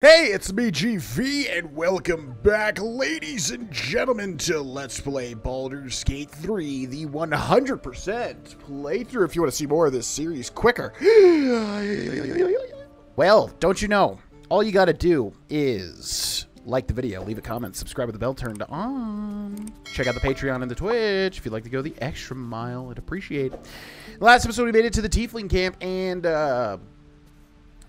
Hey, it's me, GV, and welcome back, ladies and gentlemen, to Let's Play Baldur's Gate 3, the 100% playthrough. If you want to see more of this series quicker. well, don't you know, all you gotta do is like the video, leave a comment, subscribe with the bell turned on. Check out the Patreon and the Twitch if you'd like to go the extra mile. I'd appreciate it. Last episode, we made it to the Tiefling camp, and, uh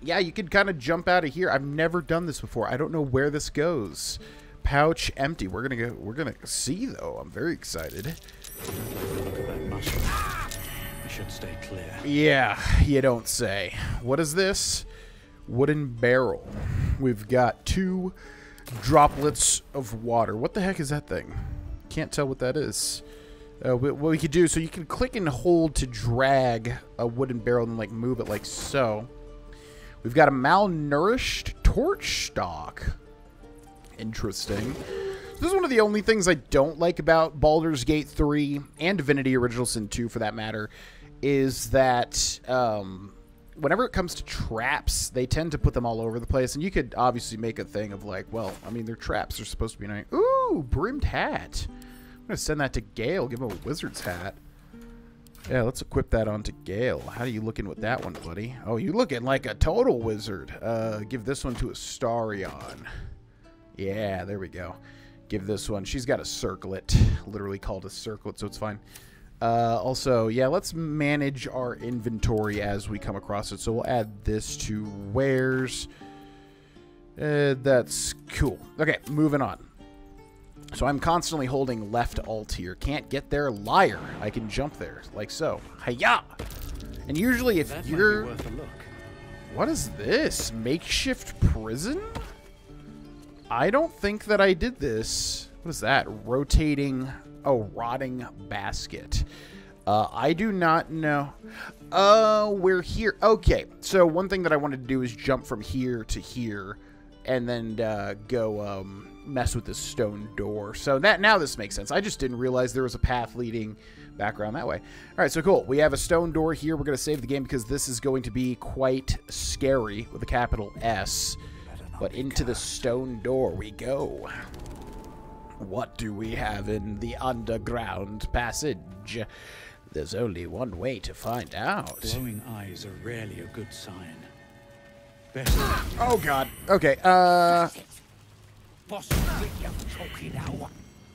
yeah, you could kind of jump out of here. I've never done this before. I don't know where this goes. Pouch empty. We're gonna go. We're gonna see though. I'm very excited. We should stay clear. Yeah, you don't say. What is this? Wooden barrel. We've got two droplets of water. What the heck is that thing? Can't tell what that is. Uh, what we could do, so you can click and hold to drag a wooden barrel and like move it like so. We've got a malnourished torch stalk. Interesting. This is one of the only things I don't like about Baldur's Gate 3 and Divinity Original Sin 2 for that matter is that um, whenever it comes to traps, they tend to put them all over the place. And you could obviously make a thing of like, well, I mean, they're traps. They're supposed to be nice. Ooh, brimmed hat. I'm going to send that to Gale. Give him a wizard's hat. Yeah, let's equip that onto Gale. How are you looking with that one, buddy? Oh, you looking like a total wizard. Uh, give this one to Astarion. Yeah, there we go. Give this one. She's got a circlet. Literally called a circlet, so it's fine. Uh, also, yeah, let's manage our inventory as we come across it. So we'll add this to wares. Uh, that's cool. Okay, moving on. So I'm constantly holding left alt here. Can't get there, liar. I can jump there, like so. Hiya! And usually if That you're... worth a look. What is this? Makeshift prison? I don't think that I did this. What is that? Rotating... Oh, rotting basket. Uh, I do not know. Uh, we're here. Okay, so one thing that I wanted to do is jump from here to here and then uh, go um, mess with this stone door. So that now this makes sense. I just didn't realize there was a path leading back around that way. All right, so cool. We have a stone door here. We're going to save the game because this is going to be quite scary with a capital S. But into the stone door we go. What do we have in the underground passage? There's only one way to find out. Glowing eyes are rarely a good sign. Oh god. Okay, uh Boss, what you talking?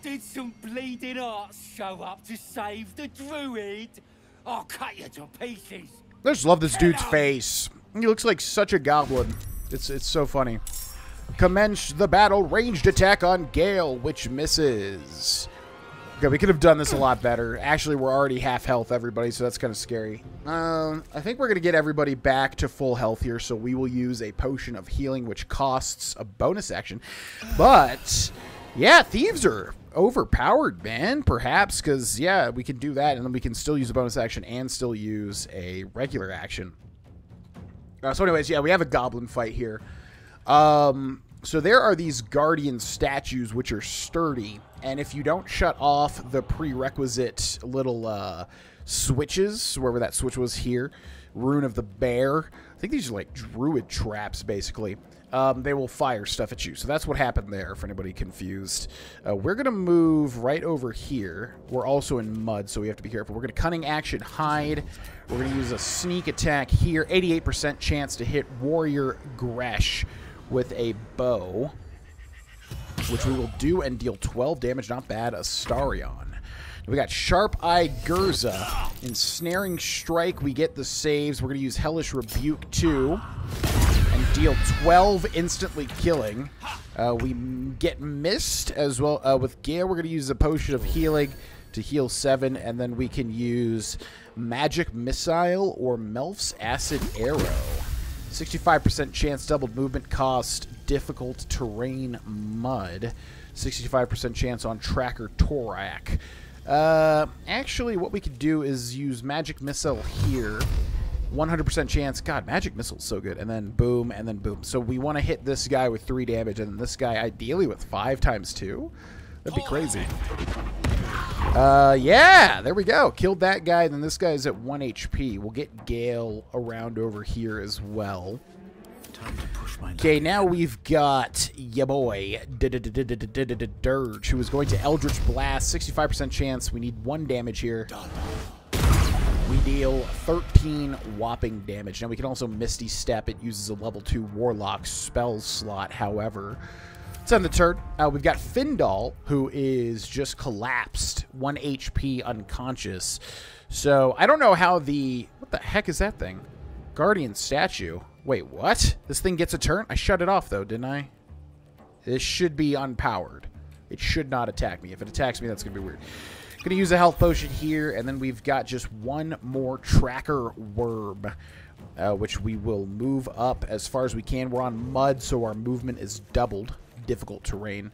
Did some bleeding arts show up to save the druid? I'll cut you to pieces. I just love this dude's face. He looks like such a goblin. It's it's so funny. Commence the battle ranged attack on Gale, which misses. Okay, we could have done this a lot better. Actually, we're already half health, everybody, so that's kind of scary. Um, I think we're going to get everybody back to full health here, so we will use a potion of healing, which costs a bonus action. But, yeah, thieves are overpowered, man, perhaps, because, yeah, we can do that, and then we can still use a bonus action and still use a regular action. Uh, so anyways, yeah, we have a goblin fight here. Um, so there are these guardian statues which are sturdy, and if you don't shut off the prerequisite little uh, switches, wherever that switch was here, Rune of the Bear, I think these are like druid traps, basically. Um, they will fire stuff at you. So that's what happened there, for anybody confused. Uh, we're going to move right over here. We're also in mud, so we have to be careful. We're going to cunning action hide. We're going to use a sneak attack here. 88% chance to hit Warrior Gresh with a bow, which we will do and deal 12 damage. Not bad. Astarion. We got Sharp Eye Gurza. Ensnaring Strike, we get the saves. We're going to use Hellish Rebuke too. And deal 12 instantly killing. Uh, we get Mist as well. Uh, with Gale, we're going to use the Potion of Healing to heal 7. And then we can use Magic Missile or Melf's Acid Arrow. 65% chance doubled movement cost, difficult terrain mud. 65% chance on tracker Torak. Uh, actually, what we could do is use magic missile here. 100% chance. God, magic missile's so good. And then boom, and then boom. So we want to hit this guy with three damage, and this guy ideally with five times two. That'd be crazy. Uh, yeah, there we go. Killed that guy, then this guy's at 1 HP. We'll get Gale around over here as well. Okay, now we've got ya boy Dirge, who is going to Eldritch Blast. 65% chance. We need one damage here. We deal 13 whopping damage. Now we can also Misty Step. It uses a level 2 Warlock spell slot, however. It's on the turn. Uh, we've got Findal, who is just collapsed. 1 HP unconscious. So, I don't know how the... What the heck is that thing? Guardian statue. Wait, what? This thing gets a turn? I shut it off, though, didn't I? This should be unpowered. It should not attack me. If it attacks me, that's going to be weird. Going to use a health potion here, and then we've got just one more tracker worm, uh, which we will move up as far as we can. We're on mud, so our movement is doubled. Difficult terrain.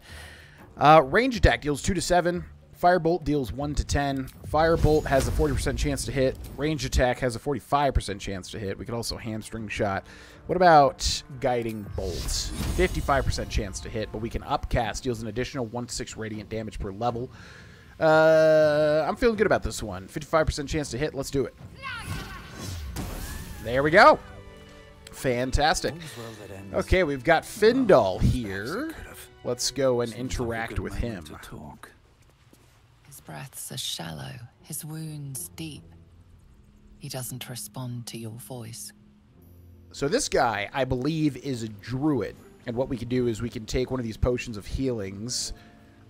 Uh, range attack deals 2 to 7. Firebolt deals 1 to 10. Firebolt has a 40% chance to hit. Range attack has a 45% chance to hit. We could also hamstring shot. What about guiding bolts? 55% chance to hit, but we can upcast. Deals an additional 1 to 6 radiant damage per level. Uh, I'm feeling good about this one. 55% chance to hit. Let's do it. There we go. Fantastic. Okay, we've got Findal here. Let's go and interact with him. To talk. His breaths are shallow, his wounds deep. He doesn't respond to your voice. So this guy, I believe, is a druid. And what we can do is we can take one of these potions of healings.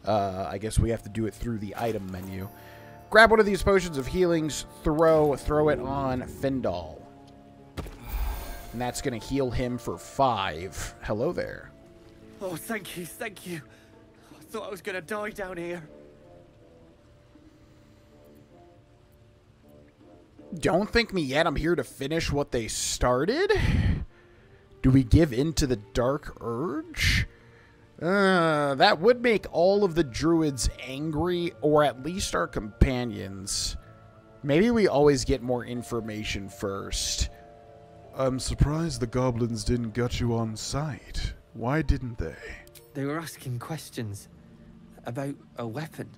Uh, I guess we have to do it through the item menu. Grab one of these potions of healings, throw, throw it on Findal. And that's going to heal him for five. Hello there. Oh, thank you, thank you. I thought I was gonna die down here. Don't think me yet. I'm here to finish what they started. Do we give in to the dark urge? Uh, that would make all of the druids angry, or at least our companions. Maybe we always get more information first. I'm surprised the goblins didn't get you on sight. Why didn't they? They were asking questions about a weapon.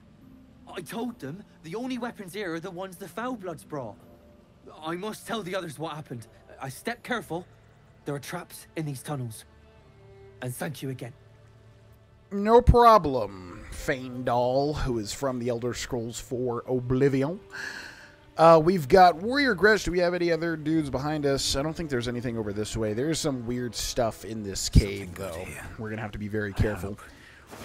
I told them the only weapons here are the ones the Foulbloods brought. I must tell the others what happened. I step careful. There are traps in these tunnels. And thank you again. No problem, Feindal, who is from the Elder Scrolls 4 Oblivion. Uh, we've got Warrior Gresh. Do we have any other dudes behind us? I don't think there's anything over this way. There's some weird stuff in this cave, though. We're going to have to be very careful.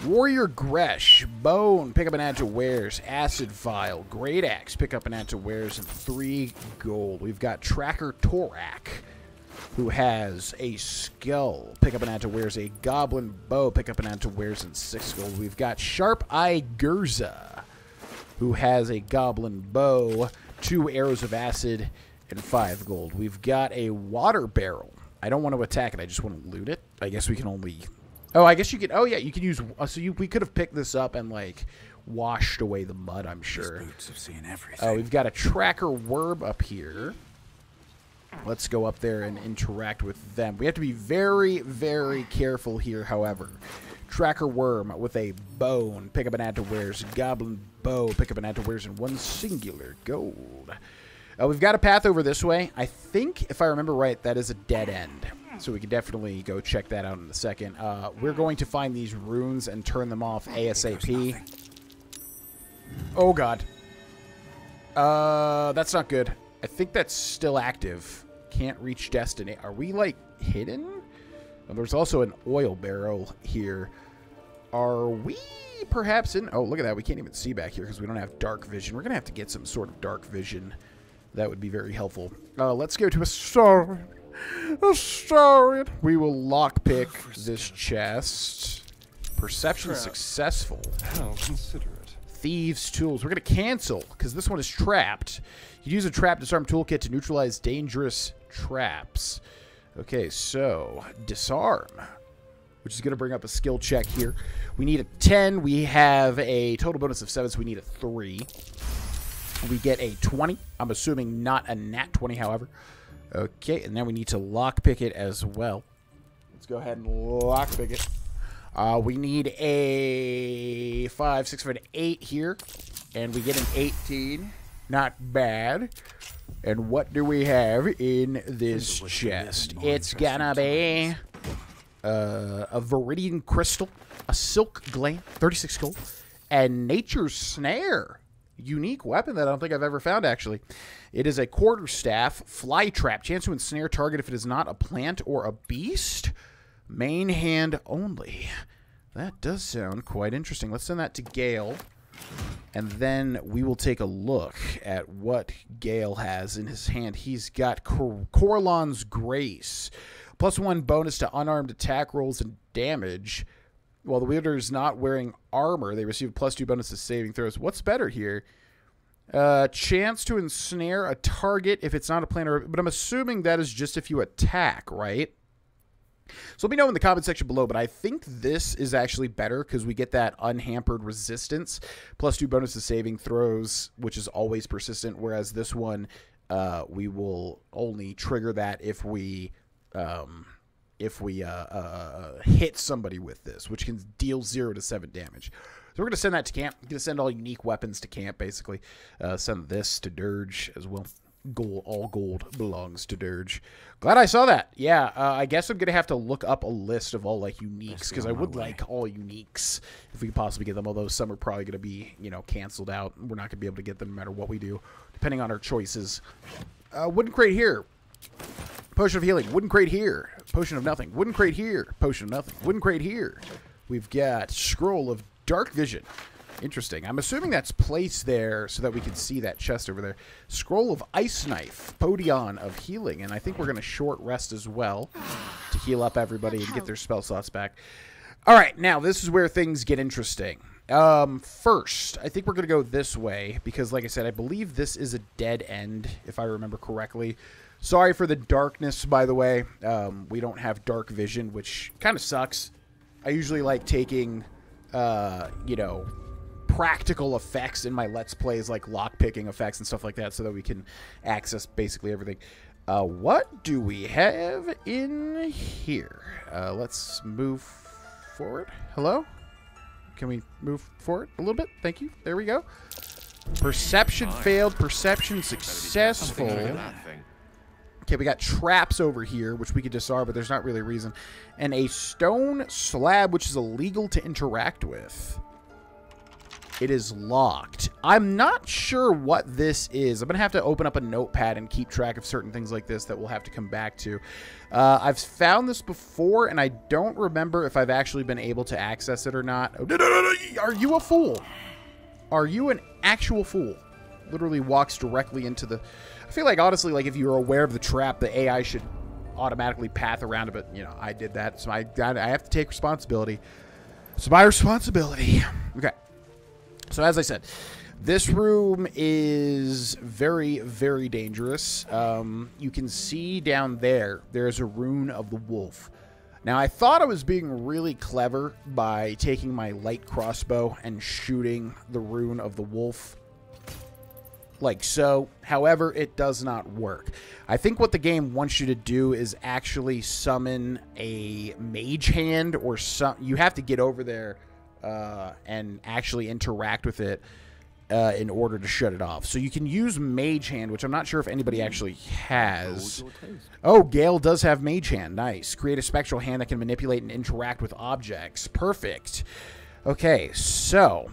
Warrior Gresh, Bone, pick up an add to wares. Acid Vial, Great Axe, pick up an add to wares, and three gold. We've got Tracker Torak, who has a skull, pick up an add to wares. A Goblin Bow, pick up an add to wares, and six gold. We've got Sharp Eye Gurza, who has a Goblin Bow, two arrows of acid, and five gold. We've got a Water Barrel. I don't want to attack it. I just want to loot it. I guess we can only Oh, I guess you could. Oh, yeah, you can use. Uh, so you, we could have picked this up and like washed away the mud. I'm sure. Boots have seen everything. Oh, we've got a tracker worm up here. Let's go up there and interact with them. We have to be very, very careful here. However, tracker worm with a bone. Pick up an add to wares. Goblin bow. Pick up an add to wares and one singular gold. Uh, we've got a path over this way. I think, if I remember right, that is a dead end. So we can definitely go check that out in a second. Uh, we're going to find these runes and turn them off ASAP. Oh, God. Uh, that's not good. I think that's still active. Can't reach destiny. Are we, like, hidden? Well, there's also an oil barrel here. Are we perhaps in... Oh, look at that. We can't even see back here because we don't have dark vision. We're going to have to get some sort of dark vision. That would be very helpful. Uh, let's go to a story. A. We will lockpick this chest. Perception successful. How considerate. Thieves' tools. We're going to cancel because this one is trapped. You use a trap disarm toolkit to neutralize dangerous traps. Okay, so disarm, which is going to bring up a skill check here. We need a 10. We have a total bonus of 7, so we need a 3. We get a 20. I'm assuming not a nat 20, however. Okay, and now we need to lockpick it as well. Let's go ahead and lockpick it. Uh, we need a 5, 6, 7, 8 here. And we get an 18. Not bad. And what do we have in this chest? It's gonna be uh, a Viridian Crystal, a Silk Gland, 36 gold, and Nature's Snare. Unique weapon that I don't think I've ever found, actually. It is a quarter staff, fly trap. Chance to ensnare target if it is not a plant or a beast. Main hand only. That does sound quite interesting. Let's send that to Gale. And then we will take a look at what Gale has in his hand. He's got Cor- Corellon's Grace. Plus one bonus to unarmed attack rolls and damage. While the wielder is not wearing armor, they receive plus two bonus to saving throws. What's better here? Uh, chance to ensnare a target if it's not a planner, but I'm assuming that is just if you attack, right? So let me know in the comment section below, but I think this is actually better because we get that unhampered resistance plus two bonus to saving throws, which is always persistent, whereas this one, uh, we will only trigger that if we um, if we uh, uh, hit somebody with this, which can deal zero to seven damage. So we're going to send that to camp. Going to send all unique weapons to camp, basically. Uh, send this to Dirge as well. Gold, all gold belongs to Dirge. Glad I saw that. Yeah, uh, I guess I'm going to have to look up a list of all, like, uniques, because I would like all uniques if we could possibly get them, although some are probably going to be, you know, canceled out. We're not going to be able to get them no matter what we do, depending on our choices. Uh, wooden crate here. Potion of healing. Wooden crate here. Potion of nothing. Wooden crate here. Potion of nothing. Wooden crate here. We've got scroll of dark vision. Interesting. I'm assuming that's placed there so that we can see that chest over there. Scroll of Ice Knife. Potion of Healing. And I think we're going to short rest as well to heal up everybody and get their spell slots back. All right, now this is where things get interesting. Um, first, I think we're going to go this way because, like I said, I believe this is a dead end, if I remember correctly. Sorry for the darkness, by the way. Um, we don't have dark vision, which kind of sucks. I usually like taking, uh, you know, practical effects in my Let's Plays, like lockpicking effects and stuff like that, so that we can access basically everything. Uh, what do we have in here? Uh, let's move forward. Hello? Can we move forward a little bit? Thank you. There we go. Perception failed. Perception successful. Okay, we got traps over here, which we could disarm, but there's not really a reason. And a stone slab, which is illegal to interact with. It is locked. I'm not sure what this is. I'm going to have to open up a notepad and keep track of certain things like this that we'll have to come back to. Uh, I've found this before, and I don't remember if I've actually been able to access it or not. Oh, no, no, no, no. Are you a fool? Are you an actual fool? Literally walks directly into the... I feel like, honestly, like if you're aware of the trap, the AI should automatically path around it, but, you know, I did that, so I, I have to take responsibility. It's my responsibility. Okay. So as I said, this room is very, very dangerous. Um, you can see down there, there's a rune of the wolf. Now, I thought I was being really clever by taking my light crossbow and shooting the rune of the wolf like so. However, it does not work. I think what the game wants you to do is actually summon a mage hand or some. You have to get over there uh, and actually interact with it uh, in order to shut it off. So you can use Mage Hand, which I'm not sure if anybody actually has. Oh, Gale does have Mage Hand. Nice. Create a spectral hand that can manipulate and interact with objects. Perfect. Okay, so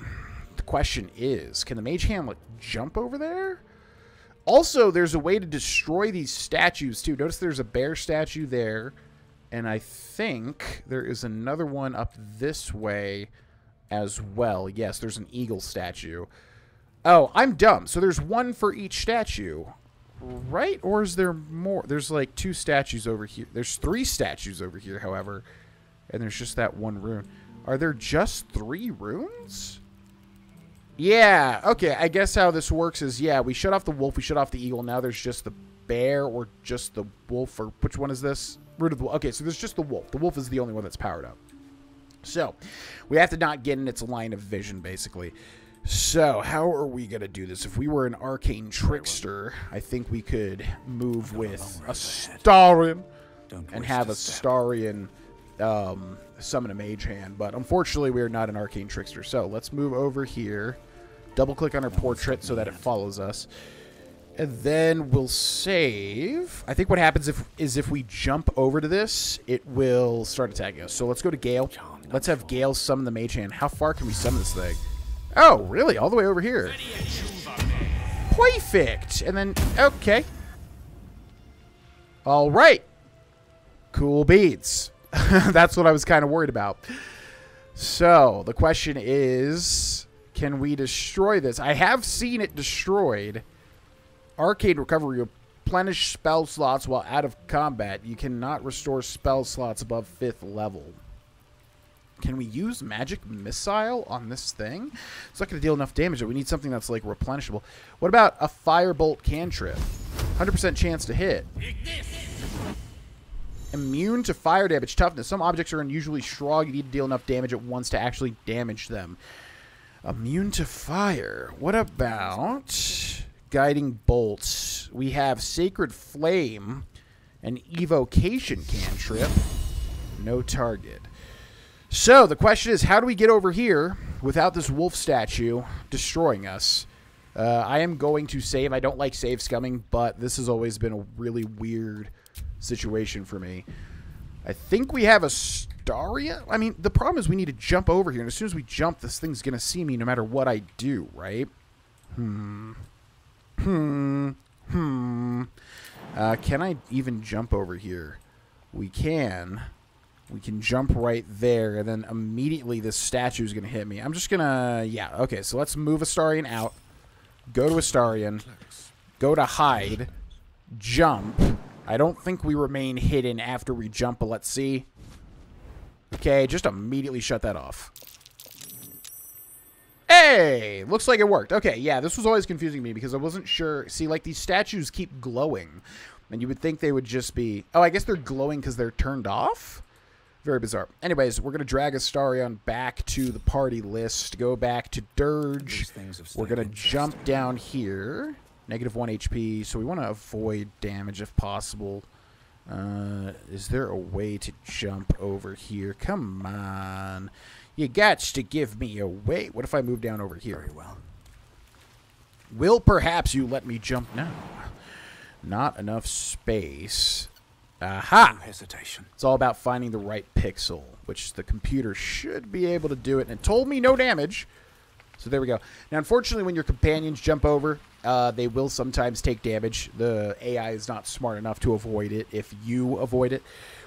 the question is, can the Mage Hand jump over there? Also, there's a way to destroy these statues too. Notice there's a bear statue there, and I think there is another one up this way as well. Yes, there's an eagle statue. Oh, I'm dumb. So there's one for each statue, right? Or is there more? There's like two statues over here. There's three statues over here, however, and there's just that one rune. Are there just three runes? Yeah, okay. I guess how this works is, yeah, we shut off the wolf, we shut off the eagle. Now there's just the bear or just the wolf, or which one is this? Root of the Okay, so there's just the wolf. The wolf is the only one that's powered up. So, we have to not get in its line of vision, basically. So, how are we going to do this? If we were an arcane trickster, I think we could move with Astarion and have Astarion um, summon a mage hand. But unfortunately, we are not an arcane trickster. So, let's move over here. Double click on our portrait so that it follows us. And then we'll save. I think what happens if is if we jump over to this, it will start attacking us. So let's go to Gale. Let's have Gale summon the Mage Hand. How far can we summon this thing? Oh, really? All the way over here. Perfect. And then, okay. All right. Cool beats. That's what I was kind of worried about. So, the question is, can we destroy this? I have seen it destroyed. Arcane Recovery. Replenish spell slots while out of combat. You cannot restore spell slots above 5th level. Can we use Magic Missile on this thing? It's not going to deal enough damage. We need something that's, like, replenishable. What about a Firebolt Cantrip? 100% chance to hit. Immune to fire damage. Toughness. Some objects are unusually strong. You need to deal enough damage at once to actually damage them. Immune to fire. What about guiding bolts? We have Sacred Flame, an evocation cantrip. No target. So the question is, how do we get over here without this wolf statue destroying us? Uh, I am going to save. I don't like save scumming, but this has always been a really weird situation for me. I think we have Astaria. I mean, the problem is we need to jump over here, and as soon as we jump, this thing's going to see me no matter what I do, right? Hmm. Hmm. Hmm. Uh, can I even jump over here? We can. We can jump right there, and then immediately this statue is going to hit me. I'm just going to... Yeah, okay, so let's move Astarion out. Go to Astarion. Go to hide. Jump. I don't think we remain hidden after we jump, but let's see. Okay, just immediately shut that off. Hey! Looks like it worked. Okay, yeah, this was always confusing me because I wasn't sure. See, like, these statues keep glowing. And you would think they would just be... Oh, I guess they're glowing because they're turned off? Very bizarre. Anyways, we're going to drag Astarion back to the party list. Go back to Dirge. We're going to jump down here. Negative 1 HP. So we want to avoid damage if possible. Uh, is there a way to jump over here? Come on. You got to give me a way. What if I move down over here? Very well. Will perhaps you let me jump now? Not enough space. Aha! No hesitation. It's all about finding the right pixel, which the computer should be able to do it. And it told me no damage. So there we go. Now, unfortunately, when your companions jump over, uh, they will sometimes take damage. The AI is not smart enough to avoid it if you avoid it.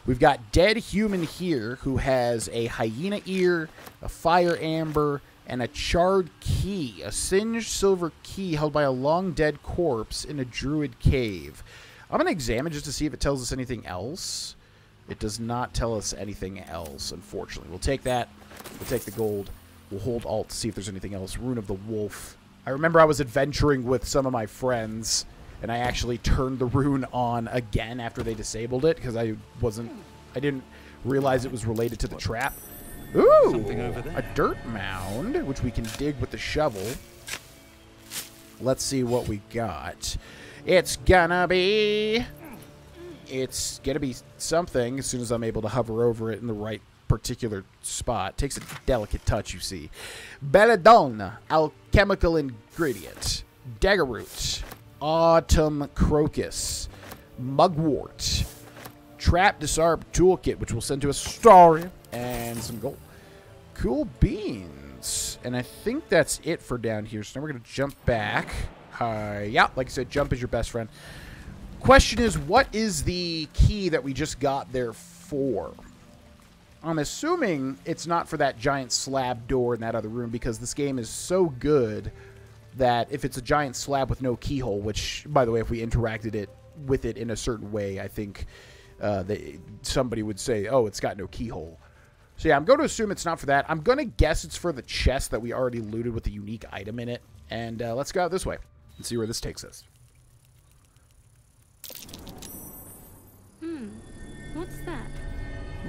We've got Dead Human here who has a hyena ear, a fire amber, and a charred key, a singed silver key held by a long dead corpse in a druid cave. I'm going to examine just to see if it tells us anything else. It does not tell us anything else, unfortunately. We'll take that. We'll take the gold. We'll hold Alt to see if there's anything else. Rune of the Wolf. I remember I was adventuring with some of my friends, and I actually turned the rune on again after they disabled it because I wasn't, I didn't realize it was related to the trap. Ooh, over there. a dirt mound, which we can dig with the shovel. Let's see what we got. It's gonna be. It's gonna be something as soon as I'm able to hover over it in the right particular spot. Takes a delicate touch, you see. Belladonna, alchemical ingredient. Daggerroot, autumn crocus, mugwort, trap disarm toolkit, which we'll send to Astoria, and some gold. Cool beans. And I think that's it for down here. So now we're going to jump back. Uh, yeah, like I said, jump is your best friend. Question is, what is the key that we just got there for? I'm assuming it's not for that giant slab door in that other room because this game is so good that if it's a giant slab with no keyhole, which, by the way, if we interacted it with it in a certain way, I think uh, they, somebody would say, oh, it's got no keyhole. So yeah, I'm going to assume it's not for that. I'm going to guess it's for the chest that we already looted with the unique item in it. And uh, let's go out this way and see where this takes us. Hmm. What's that?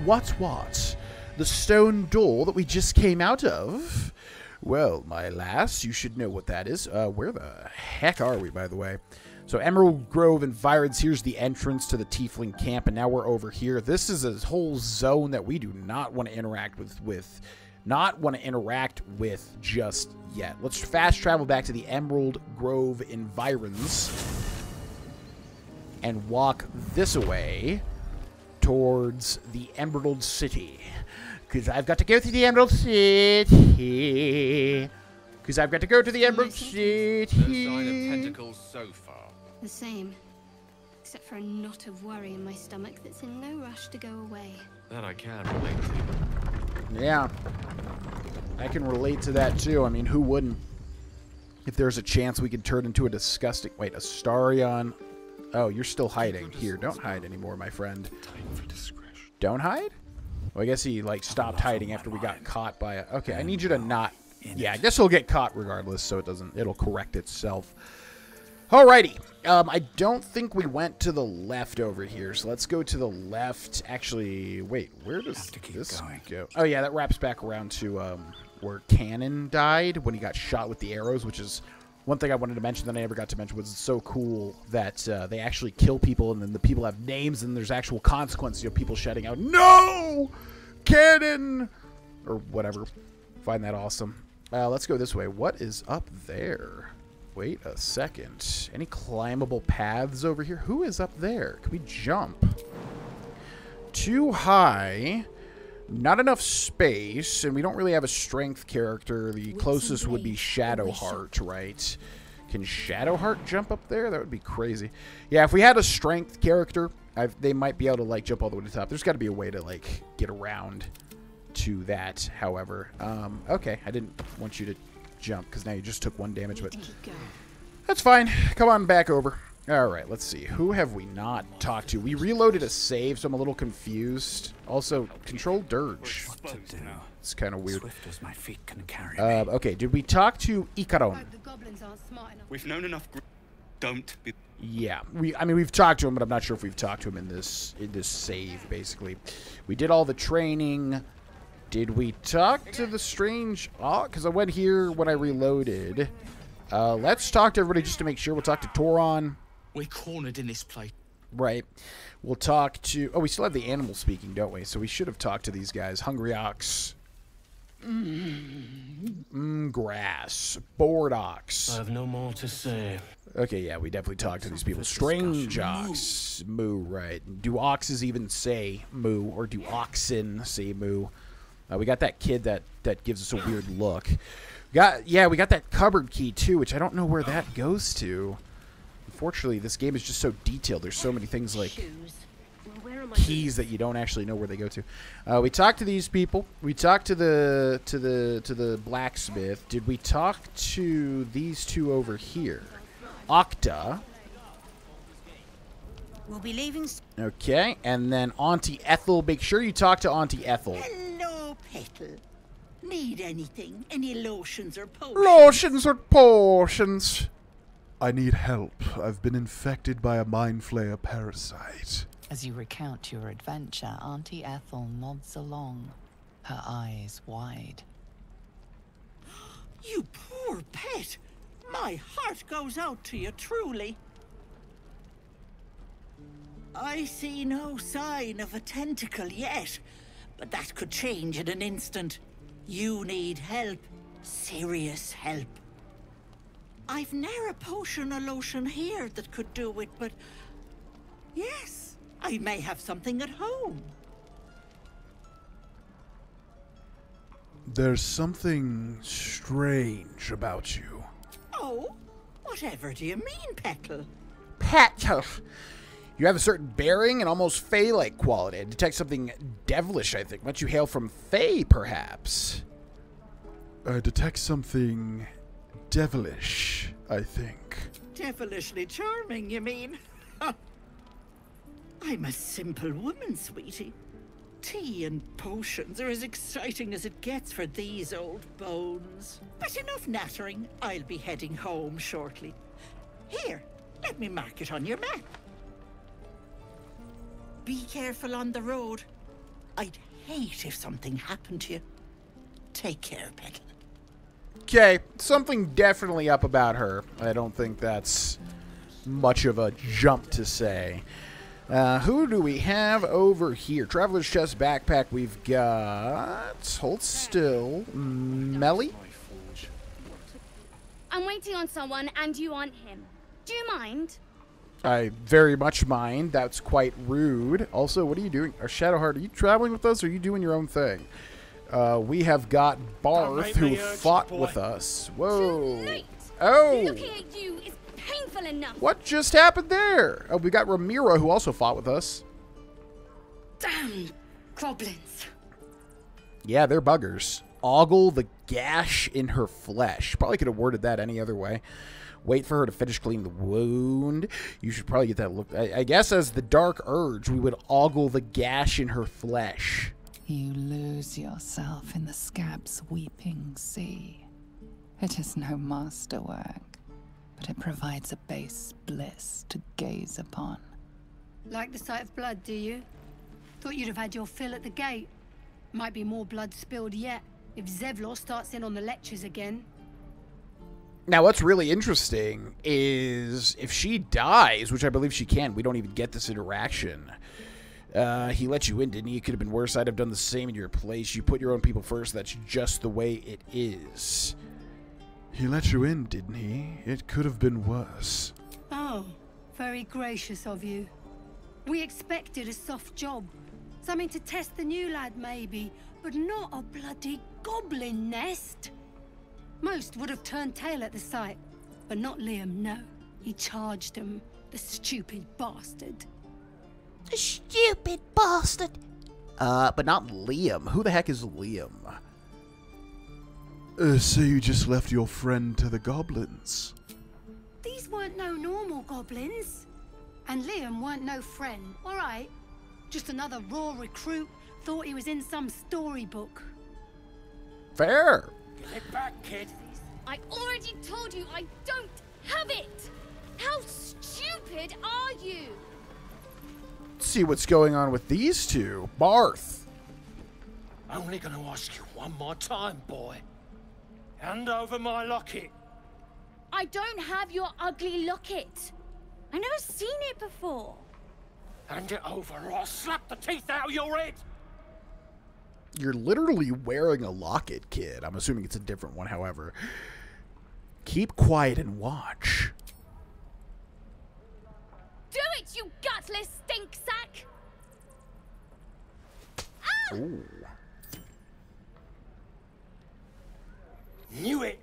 What's what? The stone door that we just came out of? Well, my lass, you should know what that is. Uh, where the heck are we, by the way? So Emerald Grove environs. Here's the entrance to the Tiefling camp, and now we're over here. This is a whole zone that we do not want to interact with. With not want to interact with just yet. Let's fast travel back to the Emerald Grove environs and walk this way towards the Emerald City. Because I've got to go to the Emerald City. Because I've got to go to the Emerald City. No sign of tentacles so far. The same. Except for a knot of worry in my stomach that's in no rush to go away. That I can relate to. Yeah. I can relate to that too. I mean, who wouldn't? If there's a chance we could turn into a disgusting... Wait, Astarion... Oh, you're still hiding. Here, don't hide anymore, my friend. Time for discretion. Don't hide? Well, I guess he, like, stopped hiding after we got caught by a... Okay, I need you to not... Yeah, I guess he'll get caught regardless, so it doesn't... It'll correct itself. Alrighty. Um, I don't think we went to the left over here, so let's go to the left. Actually, wait, where does Have to keep this going. go? Oh, yeah, that wraps back around to um, where Cannon died when he got shot with the arrows, which is one thing I wanted to mention that I never got to mention was it's so cool that uh, they actually kill people and then the people have names and there's actual consequences. You know, people shouting out, "No, Cannon!" or whatever. Find that awesome. Uh, let's go this way. What is up there? Wait a second. Any climbable paths over here? Who is up there? Can we jump? Too high. Not enough space, and we don't really have a strength character. The closest would be Shadowheart, right? Can Shadowheart jump up there? That would be crazy. Yeah, if we had a strength character, I've, they might be able to like jump all the way to the top. There's got to be a way to like get around to that. However, um, okay, I didn't want you to jump because now you just took one damage, but that's fine. Come on back over. All right, let's see. Who have we not talked to? We reloaded a save, so I'm a little confused. Also, control dirge. What to do? It's kind of weird. Swift as my feet can carry Uh, okay, did we talk to Ikaron? Like the goblins aren't smart enough. We've known enough. Gr- don't be. Yeah, we. I mean, we've talked to him, but I'm not sure if we've talked to him in this in this save. Basically, we did all the training. Did we talk to the strange? Oh, because I went here when I reloaded. Uh, let's talk to everybody just to make sure. We'll talk to Toron. We're cornered in this place. Right. We'll talk to. Oh, we still have the animal speaking, don't we? So we should have talked to these guys. Hungry ox. Mm, grass. Bored ox. I have no more to say. Okay, yeah, we definitely talked to these people. Strange ox. Moo, right. Do oxes even say moo, or do oxen say moo? Uh, we got that kid that, that gives us a weird look. Got Yeah, we got that cupboard key, too, which I don't know where that goes to. Unfortunately, this game is just so detailed. There's so many things like Shoes. Well, where are my keys that you don't actually know where they go to. Uh, we talked to these people. We talked to the to the to the blacksmith. Did we talk to these two over here? Octa. We'll be leaving. Okay, and then Auntie Ethel. Make sure you talk to Auntie Ethel. Hello, Petal. Need anything? Any lotions or potions? Lotions or potions? I need help. I've been infected by a mind flayer parasite. As you recount your adventure, Auntie Ethel nods along, her eyes wide. You poor pet. My heart goes out to you, truly. I see no sign of a tentacle yet, but that could change in an instant. You need help. Serious help. I've ne'er a potion or lotion here that could do it, but yes, I may have something at home. There's something strange about you. Oh, whatever do you mean, Petal? Petal. Oh, you have a certain bearing and almost Fey-like quality. I detect something devilish, I think. Might you hail from Fey, perhaps? I detect something devilish, I think. Devilishly charming, you mean? I'm a simple woman, sweetie. Tea and potions are as exciting as it gets for these old bones. But enough nattering. I'll be heading home shortly. Here, let me mark it on your map. Be careful on the road. I'd hate if something happened to you. Take care, Petal. Okay, something definitely up about her. I don't think that's much of a jump to say. Uh, who do we have over here? Traveler's Chest Backpack. We've got. Hold still. Melly? I'm waiting on someone and you aren't him. Do you mind? I very much mind. That's quite rude. Also, what are you doing? Shadowheart, are you traveling with us or are you doing your own thing? Uh, we have got Barth, who fought with us. Whoa. Oh! Looking at you is painful enough. What just happened there? Oh, we got Ramiro, who also fought with us. Damn goblins. Yeah, they're buggers. Ogle the gash in her flesh. Probably could have worded that any other way. Wait for her to finish cleaning the wound. You should probably get that look. I, I guess as the dark urge, we would ogle the gash in her flesh. You lose yourself in the scab's weeping sea. It is no masterwork, but it provides a base bliss to gaze upon. Like the sight of blood, do you? Thought you'd have had your fill at the gate. Might be more blood spilled yet, if Zevlor starts in on the lectures again. Now, what's really interesting is if she dies, which I believe she can, we don't even get this interaction. Uh, he let you in, didn't he? It could have been worse. I'd have done the same in your place. You put your own people first. That's just the way it is. He let you in, didn't he? It could have been worse. Oh, very gracious of you. We expected a soft job. Something to test the new lad, maybe, but not a bloody goblin nest. Most would have turned tail at the sight, but not Liam, no. He charged him, the stupid bastard. The stupid bastard. Uh, but not Liam. Who the heck is Liam? Uh, so you just left your friend to the goblins? These weren't no normal goblins. And Liam weren't no friend, alright? Just another raw recruit. Thought he was in some storybook. Fair. Get it back, kid. I already told you I don't have it. How stupid are you? Let's see what's going on with these two. Barth. I'm Only gonna ask you one more time, boy. Hand over my locket. I don't have your ugly locket. I've never seen it before. Hand it over or I'll slap the teeth out of your head. You're literally wearing a locket, kid. I'm assuming it's a different one, however. Keep quiet and watch. Do it, you gutless stink sack! Ah! Ooh. Knew it.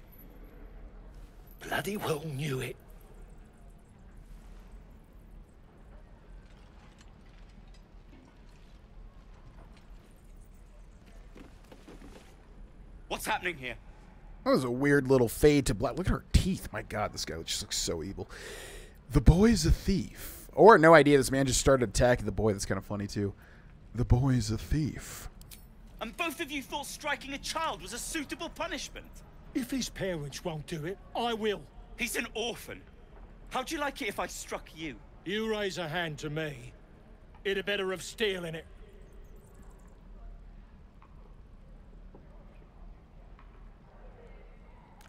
Bloody well knew it. What's happening here? That was a weird little fade to black. Look at her teeth. My God, this guy just looks so evil. The boy's a thief. Or no idea. This man just started attacking the boy. That's kind of funny too. The boy's a thief. And both of you thought striking a child was a suitable punishment. If his parents won't do it, I will. He's an orphan. How'd you like it if I struck you? You raise a hand to me. It'd better of steel in it.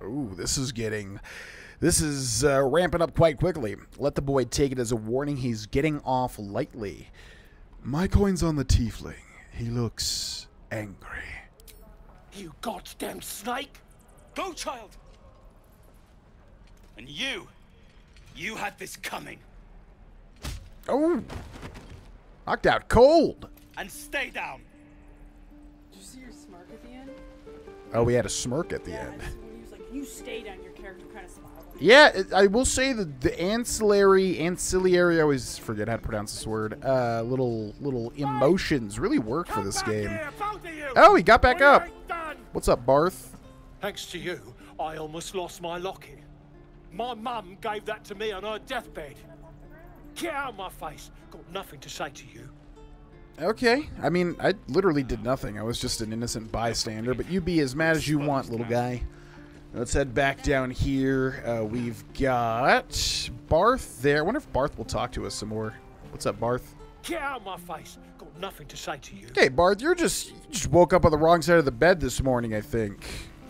Ooh, this is getting. This is uh, ramping up quite quickly. Let the boy take it as a warning. He's getting off lightly. My coin's on the tiefling. He looks angry. You goddamn snake! Go, child! And you, you had this coming. Oh! Knocked out cold! And stay down. Did you see your smirk at the end? Oh, we had a smirk at the yeah, end. he was like, "You stay down." Yeah, it, I will say that the ancillary, ancillary, I always forget how to pronounce this word, uh, little, little emotions really work for this game. Oh, he got back up. What's up, Barth? Thanks to you, I almost lost my locket. My mum gave that to me on her deathbed. Get out of my face. Got nothing to say to you. Okay. I mean, I literally did nothing. I was just an innocent bystander, but you be as mad as you want, little guy. Let's head back down here. Uh, we've got Barth there. I wonder if Barth will talk to us some more. What's up, Barth? Get out of my face. Got nothing to say to you. Hey, Barth, you're just you just woke up on the wrong side of the bed this morning, I think.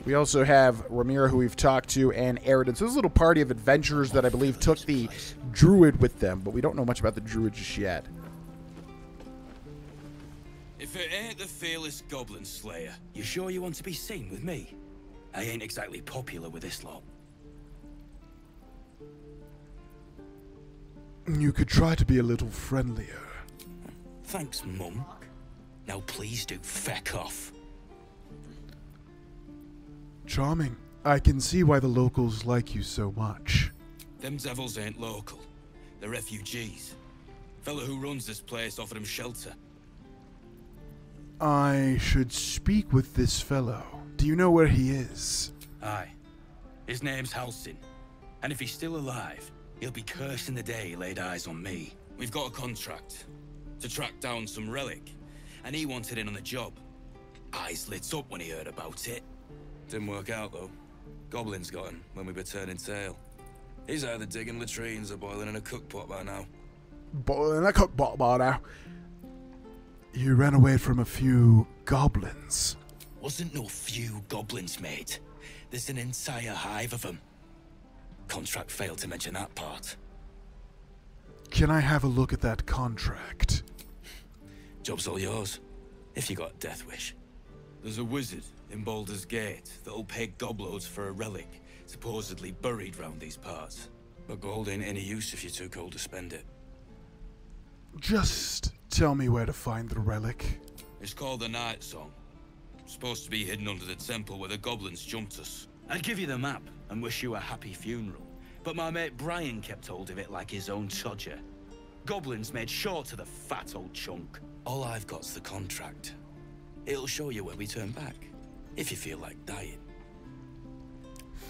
We also have Ramira, who we've talked to, and Aradin. So this little party of adventurers that I believe took the druid with them, but we don't know much about the druid just yet. If it ain't the fearless goblin slayer, you sure you want to be seen with me? I ain't exactly popular with this lot. You could try to be a little friendlier. Thanks, Mum. Now please do feck off. Charming. I can see why the locals like you so much. Them devils ain't local. They're refugees. Fella who runs this place offered 'em shelter. I should speak with this fellow. Do you know where he is? Aye. His name's Halsin. And if he's still alive, he'll be cursing the day he laid eyes on me. We've got a contract to track down some relic, and he wanted in on the job. Eyes lit up when he heard about it. Didn't work out, though. Goblins got him when we were turning tail. He's either digging latrines or boiling in a cookpot by now. Boiling a cookpot by now. You ran away from a few goblins. Wasn't no few goblins, mate. There's an entire hive of them. Contract failed to mention that part. Can I have a look at that contract? Job's all yours, if you got death wish. There's a wizard in Baldur's Gate that'll pay gobloads for a relic, supposedly buried round these parts. But gold ain't any use if you're too cold to spend it. Just tell me where to find the relic. It's called the Night Song. Supposed to be hidden under the temple where the goblins jumped us. I'd give you the map and wish you a happy funeral. But my mate Brian kept hold of it like his own todger. Goblins made sure to the fat old chunk. All I've got's the contract. It'll show you where we turn back, if you feel like dying.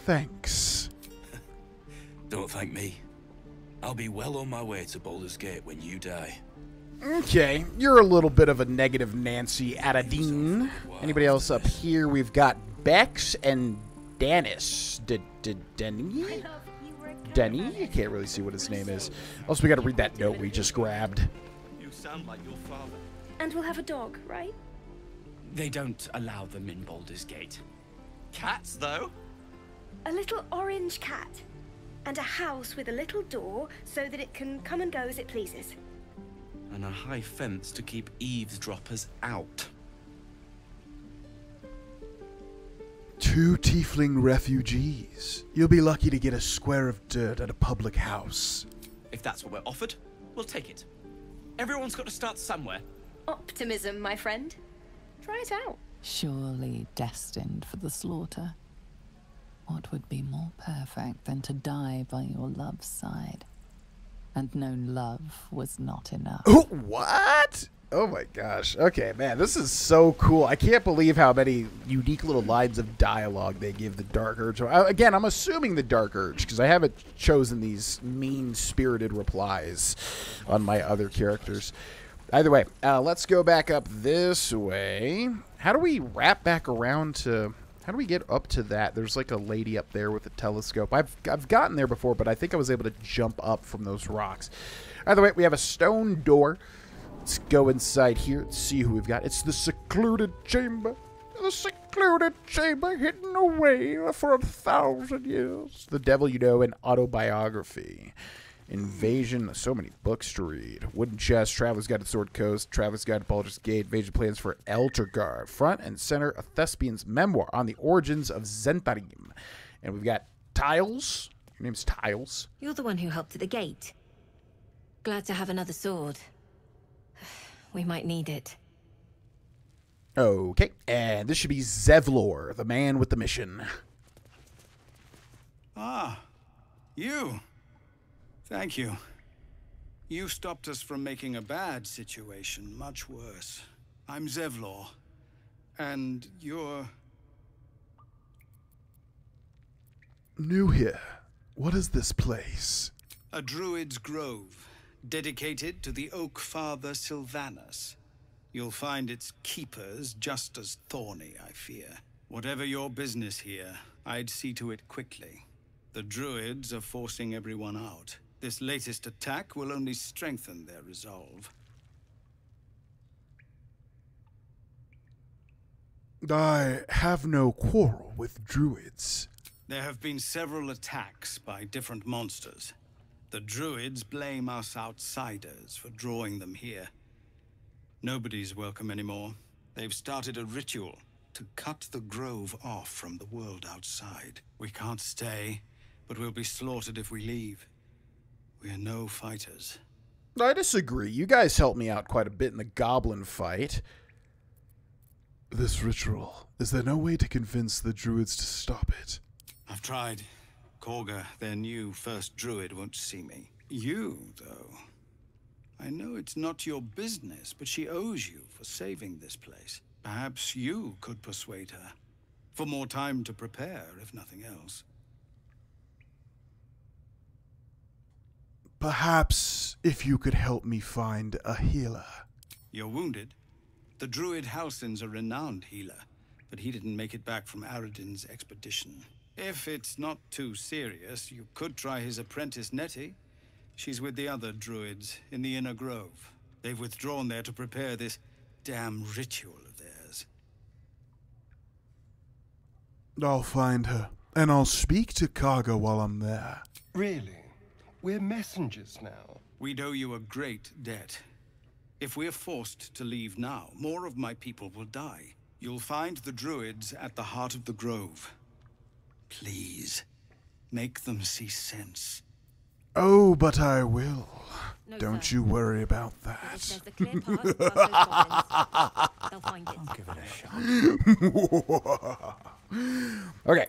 Thanks. Don't thank me. I'll be well on my way to Baldur's Gate when you die. Okay, you're a little bit of a negative Nancy Aradin. Anybody else up here? We've got Bex and Dennis. D- D- Denny? Denny? I can't really see what his name is. Also, we got to read that note we just grabbed. You sound like your father. And we'll have a dog, right? They don't allow them in Baldur's Gate. Cats, though? A little orange cat. And a house with a little door so that it can come and go as it pleases. And a high fence to keep eavesdroppers out. Two tiefling refugees. You'll be lucky to get a square of dirt at a public house. If that's what we're offered, we'll take it. Everyone's got to start somewhere. Optimism, my friend. Try it out. Surely destined for the slaughter. What would be more perfect than to die by your love's side? And known love was not enough. Oh, what? Oh my gosh. Okay, man, this is so cool. I can't believe how many unique little lines of dialogue they give the Dark Urge. I- Again, I'm assuming the Dark Urge because I haven't chosen these mean spirited replies on my other characters. Either way, uh, let's go back up this way. How do we wrap back around to. How do we get up to that? There's like a lady up there with a telescope. I've, I've gotten there before, but I think I was able to jump up from those rocks. Either way, we have a stone door. Let's go inside here and see who we've got. It's the secluded chamber. The secluded chamber hidden away for a thousand years. The Devil You Know, in autobiography. Invasion, so many books to read. Wooden Chest, Traveler's Guide to Sword Coast, Traveler's Guide to Baldur's Gate, Invasion Plans for Eltergard. Front and center, a thespian's memoir on the origins of Zentarim. And we've got Tiles. Your name's Tiles. You're the one who helped at the gate. Glad to have another sword. We might need it. Okay, and this should be Zevlor, the man with the mission. Ah, you. Thank you. You stopped us from making a bad situation much worse. I'm Zevlor, and you're. New here. What is this place? A druid's grove, dedicated to the Oak Father Sylvanus. You'll find its keepers just as thorny, I fear. Whatever your business here, I'd see to it quickly. The druids are forcing everyone out. This latest attack will only strengthen their resolve. I have no quarrel with druids. There have been several attacks by different monsters. The druids blame us outsiders for drawing them here. Nobody's welcome anymore. They've started a ritual to cut the grove off from the world outside. We can't stay, but we'll be slaughtered if we leave. We're no fighters. I disagree. You guys helped me out quite a bit in the goblin fight. This ritual, is there no way to convince the druids to stop it? I've tried. Kagha, their new first druid, won't see me. You, though. I know it's not your business, but she owes you for saving this place. Perhaps you could persuade her. For more time to prepare, if nothing else. Perhaps if you could help me find a healer. You're wounded? The druid Halsin's a renowned healer, but he didn't make it back from Aradin's expedition. If it's not too serious, you could try his apprentice Nettie. She's with the other druids in the Inner Grove. They've withdrawn there to prepare this damn ritual of theirs. I'll find her, and I'll speak to Kagha while I'm there. Really? We're messengers now. We'd owe you a great debt. If we're forced to leave now, more of my people will die. You'll find the druids at the heart of the grove. Please, make them see sense. Oh, but I will. Don't you worry about that. They'll find it. I'll Give it a shot. okay.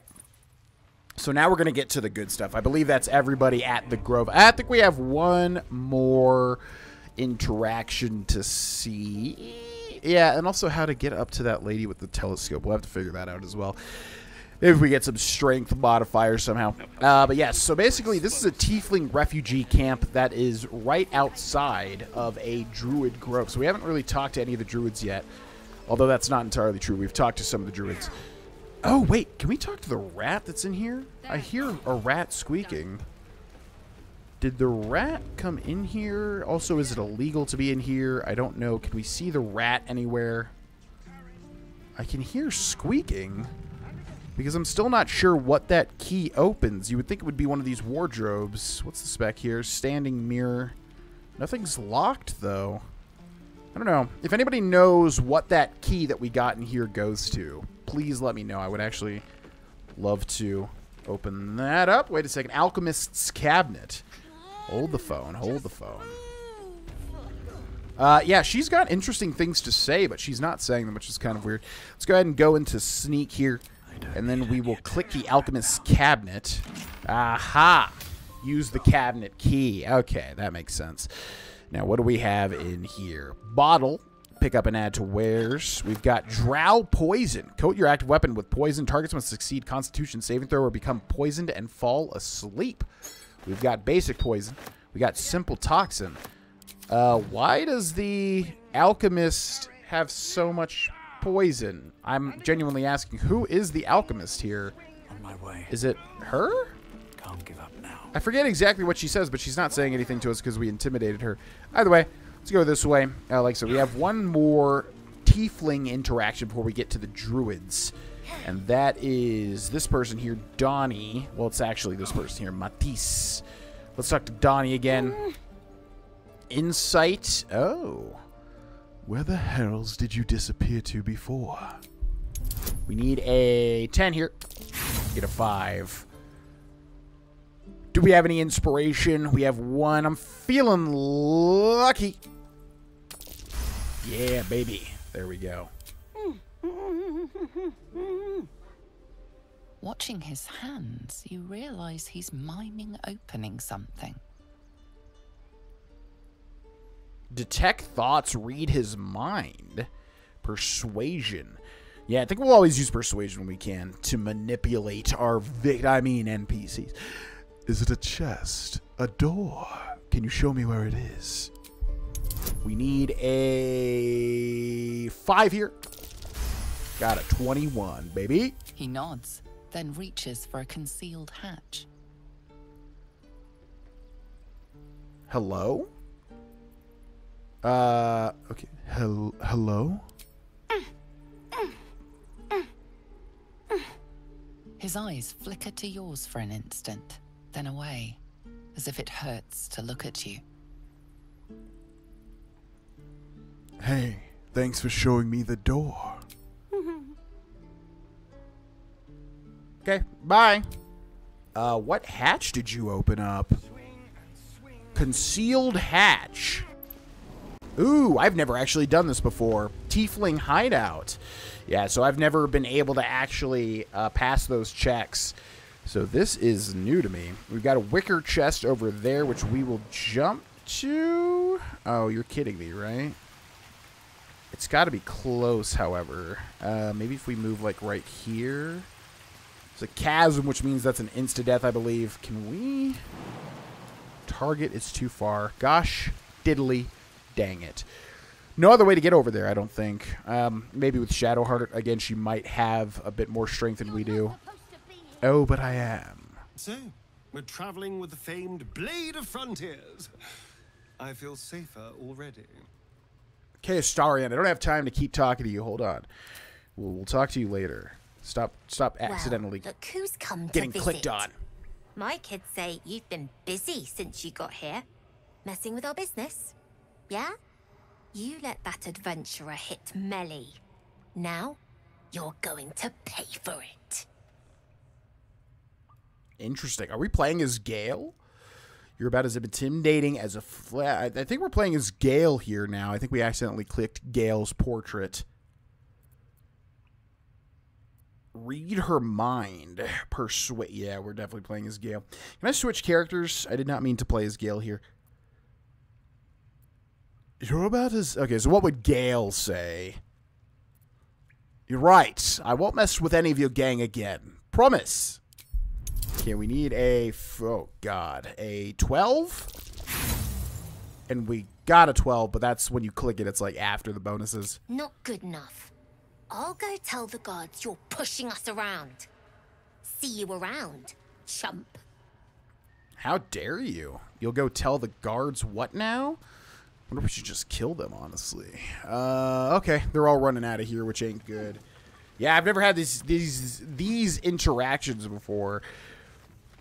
So now we're going to get to the good stuff. I believe that's everybody at the Grove. I think we have one more interaction to see. Yeah, and also how to get up to that lady with the telescope. We'll have to figure that out as well. If we get some strength modifiers somehow. Uh, but yes, so basically, this is a tiefling refugee camp that is right outside of a druid grove. So we haven't really talked to any of the druids yet, although that's not entirely true. We've talked to some of the druids. Oh, wait, can we talk to the rat that's in here? I hear a rat squeaking. Did the rat come in here? Also, is it illegal to be in here? I don't know. Can we see the rat anywhere? I can hear squeaking because I'm still not sure what that key opens. You would think it would be one of these wardrobes. What's the spec here? Standing mirror. Nothing's locked, though. I don't know. If anybody knows what that key that we got in here goes to, please let me know. I would actually love to open that up. Wait a second. Alchemist's cabinet. Hold the phone. Hold the phone. Uh, yeah, she's got interesting things to say, but she's not saying them, which is kind of weird. Let's go ahead and go into sneak here, and then we will click the alchemist's cabinet. Aha! Use the cabinet key. Okay, that makes sense. Now, what do we have in here? Bottle. Pick up and add to wares. We've got Drow Poison. Coat your active weapon with poison. Targets must succeed Constitution saving throw or become poisoned and fall asleep. We've got Basic Poison. We got Simple Toxin. Uh, why does the Alchemist have so much poison? I'm genuinely asking, who is the Alchemist here? On my way. Is it her? Can't give up now. I forget exactly what she says, but she's not saying anything to us because we intimidated her. Either way, let's go this way. Uh, like so, we have one more tiefling interaction before we get to the druids. And that is this person here, Donnie. Well, it's actually this person here, Matisse. Let's talk to Donnie again. Insight. Oh. Where the hells did you disappear to before? We need a 10 here. Get a 5. Do we have any inspiration? We have one. I'm feeling lucky. Yeah, baby. There we go. Watching his hands, you realize he's miming opening something. Detect thoughts, read his mind. Persuasion. Yeah, I think we'll always use persuasion when we can to manipulate our vic I mean NPCs. Is it a chest? A door? Can you show me where it is? We need a 5 here. Got a 21, baby. He nods, then reaches for a concealed hatch. Hello? Uh, okay. Hel hello? His eyes flicker to yours for an instant, then away, as if it hurts to look at you. Hey, thanks for showing me the door. Okay, bye. Uh, what hatch did you open up? Concealed hatch. Ooh, I've never actually done this before. Tiefling hideout. Yeah, so I've never been able to actually uh, pass those checks. So this is new to me. We've got a wicker chest over there, which we will jump to. Oh, you're kidding me, right? It's got to be close, however. Uh, maybe if we move, like, right here. It's a chasm, which means that's an insta-death, I believe. Can we... Target is too far. Gosh, diddly, dang it. No other way to get over there, I don't think. Um, maybe with Shadowheart, again, she might have a bit more strength than we do. Oh, but I am. So, we're traveling with the famed Blade of Frontiers. I feel safer already. Okay, Astarion, I don't have time to keep talking to you. Hold on. We'll, we'll talk to you later. Stop stop accidentally Well, look who's come getting clicked on. My kids say you've been busy since you got here. Messing with our business. Yeah? You let that adventurer hit Melly. Now, you're going to pay for it. Interesting. Are we playing as Gale? You're about as intimidating as a flat. I think we're playing as Gale here now. I think we accidentally clicked Gale's portrait. Read her mind. Persuade. Yeah, we're definitely playing as Gale. Can I switch characters? I did not mean to play as Gale here. You're about as. Okay, so what would Gale say? You're right. I won't mess with any of your gang again. Promise. Okay, we need a, Oh, God. A 12? And we got a 12, but that's when you click it, it's like after the bonuses. Not good enough. I'll go tell the guards you're pushing us around. See you around, chump. How dare you? You'll go tell the guards what now? wonder if we should just kill them, honestly. Uh, okay, they're all running out of here, which ain't good. Yeah, I've never had these these these interactions before,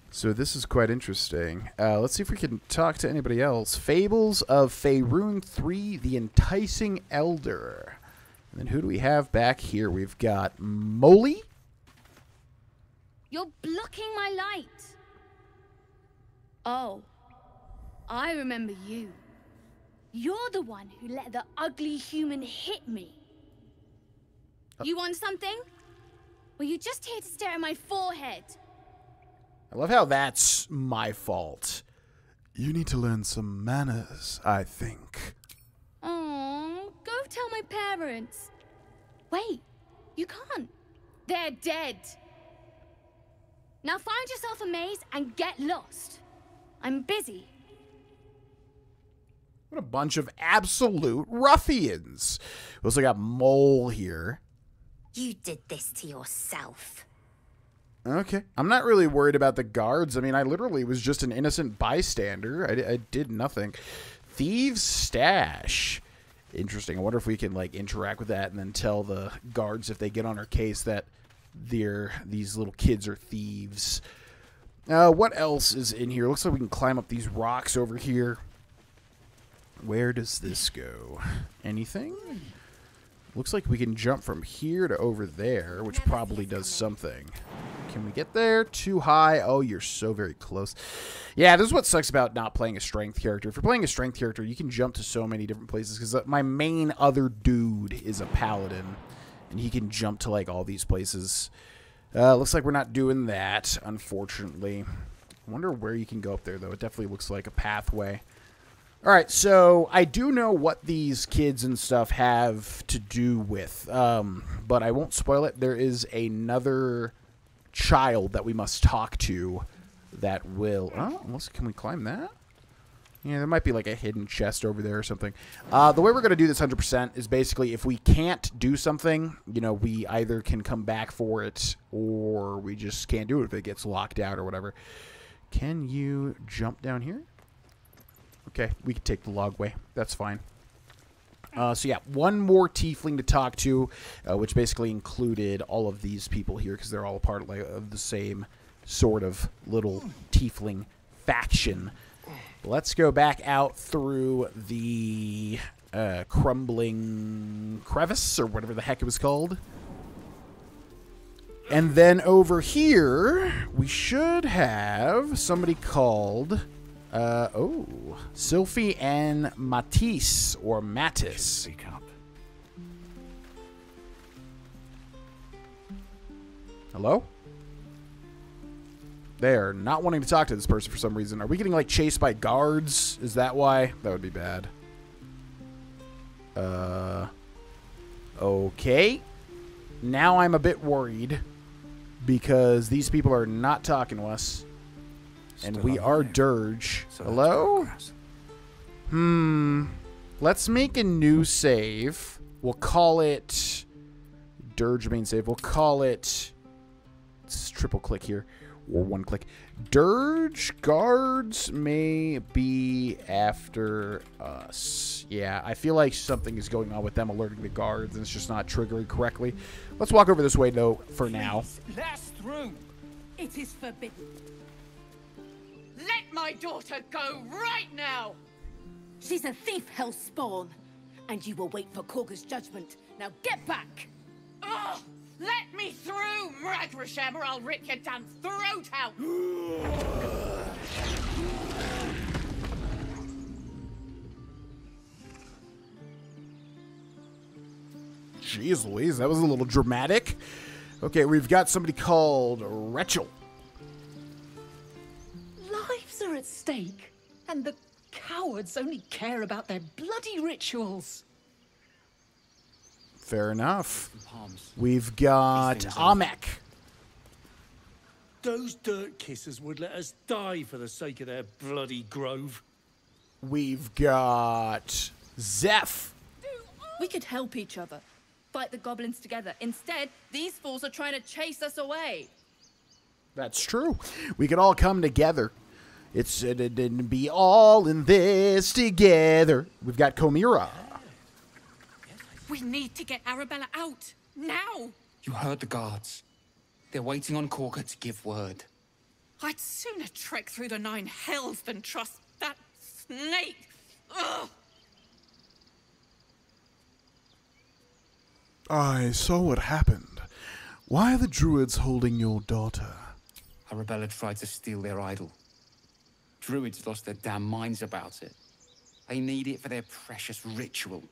so this is quite interesting. Uh, let's see if we can talk to anybody else. Fables of Faerun Three: The Enticing Elder. And then who do we have back here? We've got Molly. You're blocking my light. Oh, I remember you. You're the one who let the ugly human hit me. You want something? Well, you're just here to stare at my forehead. I love how that's my fault. You need to learn some manners, I think. Oh, go tell my parents. Wait, you can't. They're dead. Now find yourself a maze and get lost. I'm busy. What a bunch of absolute ruffians. We also got Mol here. You did this to yourself. Okay. I'm not really worried about the guards. I mean, I literally was just an innocent bystander. I, I did nothing. Thieves' stash. Interesting. I wonder if we can, like, interact with that and then tell the guards if they get on our case that they're, these little kids are thieves. Uh, what else is in here? Looks like we can climb up these rocks over here. Where does this go? Anything? Looks like we can jump from here to over there, which probably does something. Can we get there? Too high? Oh, you're so very close. Yeah, this is what sucks about not playing a strength character. If you're playing a strength character, you can jump to so many different places because my main other dude is a paladin, and he can jump to like all these places. Uh, looks like we're not doing that, unfortunately. I wonder where you can go up there, though. It definitely looks like a pathway. All right, so I do know what these kids and stuff have to do with, um, but I won't spoil it. There is another child that we must talk to that will. Oh, unless can we climb that? Yeah, there might be like a hidden chest over there or something. Uh, the way we're going to do this 100% is basically if we can't do something, you know, we either can come back for it or we just can't do it if it gets locked out or whatever. Can you jump down here? Okay, we can take the log way. That's fine. Uh, so yeah, one more tiefling to talk to, uh, which basically included all of these people here because they're all part of, like, of the same sort of little tiefling faction. Let's go back out through the uh, crumbling crevice or whatever the heck it was called. And then over here, we should have somebody called, uh, oh, Sylphie and Matisse, or Mattis. Speak up. Hello? They're not wanting to talk to this person for some reason. Are we getting, like, chased by guards? Is that why? That would be bad. Uh, okay. Now I'm a bit worried because these people are not talking to us. And we are Dirge. Hello? Hmm. Let's make a new save. We'll call it Dirge main save. We'll call it let's triple click here or one click. Dirge guards may be after us. Yeah, I feel like something is going on with them alerting the guards and it's just not triggering correctly. Let's walk over this way though for now. Let us through. It is forbidden. Let my daughter go right now. She's a thief, Hellspawn. And you will wait for Kagha's judgment. Now get back! Ugh! Let me through, Mragrasham, or I'll rip your damn throat out! Jeez Louise, that was a little dramatic. Okay, we've got somebody called Rachel. Lives are at stake, and the cowards only care about their bloody rituals. Fair enough. We've got Amek. Those dirt kissers would let us die for the sake of their bloody grove. We've got Zeph. We could help each other. Fight the goblins together. Instead, these fools are trying to chase us away. That's true. We could all come together. It's it, it, it'd be all in this together. We've got Komira. We need to get Arabella out. Now! You heard the guards. They're waiting on Kagha to give word. I'd sooner trek through the nine hells than trust that snake. Ugh! I saw what happened. Why are the druids holding your daughter? Arabella tried to steal their idol. Druids lost their damn minds about it. They need it for their precious ritual.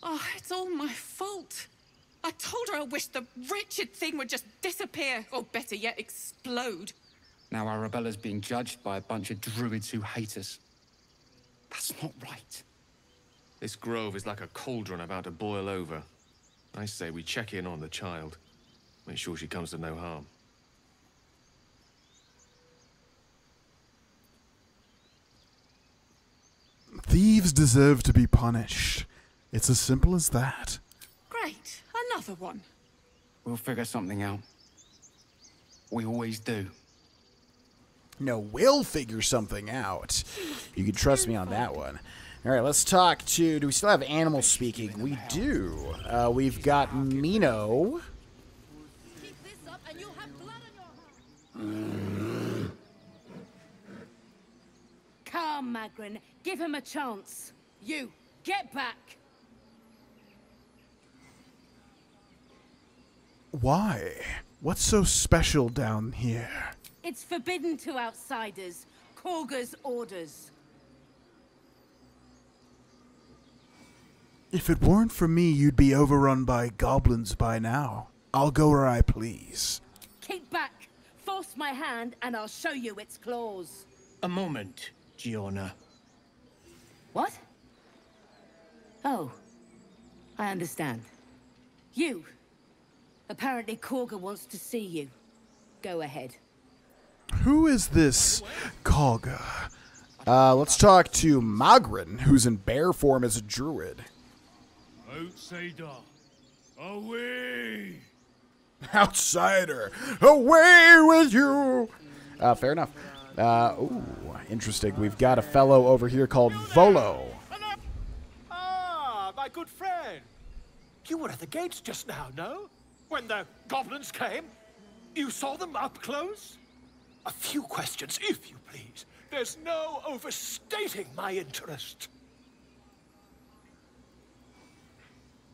Oh, it's all my fault. I told her I wished the wretched thing would just disappear, or better yet, explode. Now Arabella's being judged by a bunch of druids who hate us. That's not right. This grove is like a cauldron about to boil over. I say we check in on the child. Make sure she comes to no harm. Thieves deserve to be punished. It's as simple as that. Great, another one. We'll figure something out. We always do. No, we'll figure something out. You can trust me on that one. All right, let's talk to. Do we still have animal speaking? We do. Uh, we've got Mino. Come, Magrin. Give him a chance. You, get back. Why? What's so special down here? It's forbidden to outsiders. Kagha's orders. If it weren't for me, you'd be overrun by goblins by now. I'll go where I please. Keep back. Force my hand, and I'll show you its claws. A moment, Giona. What? Oh. I understand. You. Apparently Kagha wants to see you. Go ahead. Who is this Kagha? Uh, let's talk to Magrin, who's in bear form as a druid. Outsider. Away! Outsider, away with you! Uh, fair enough. Uh, ooh, interesting. We've got a fellow over here called Volo. Ah, my good friend. You were at the gates just now, no? When the goblins came? You saw them up close? A few questions, if you please. There's no overstating my interest.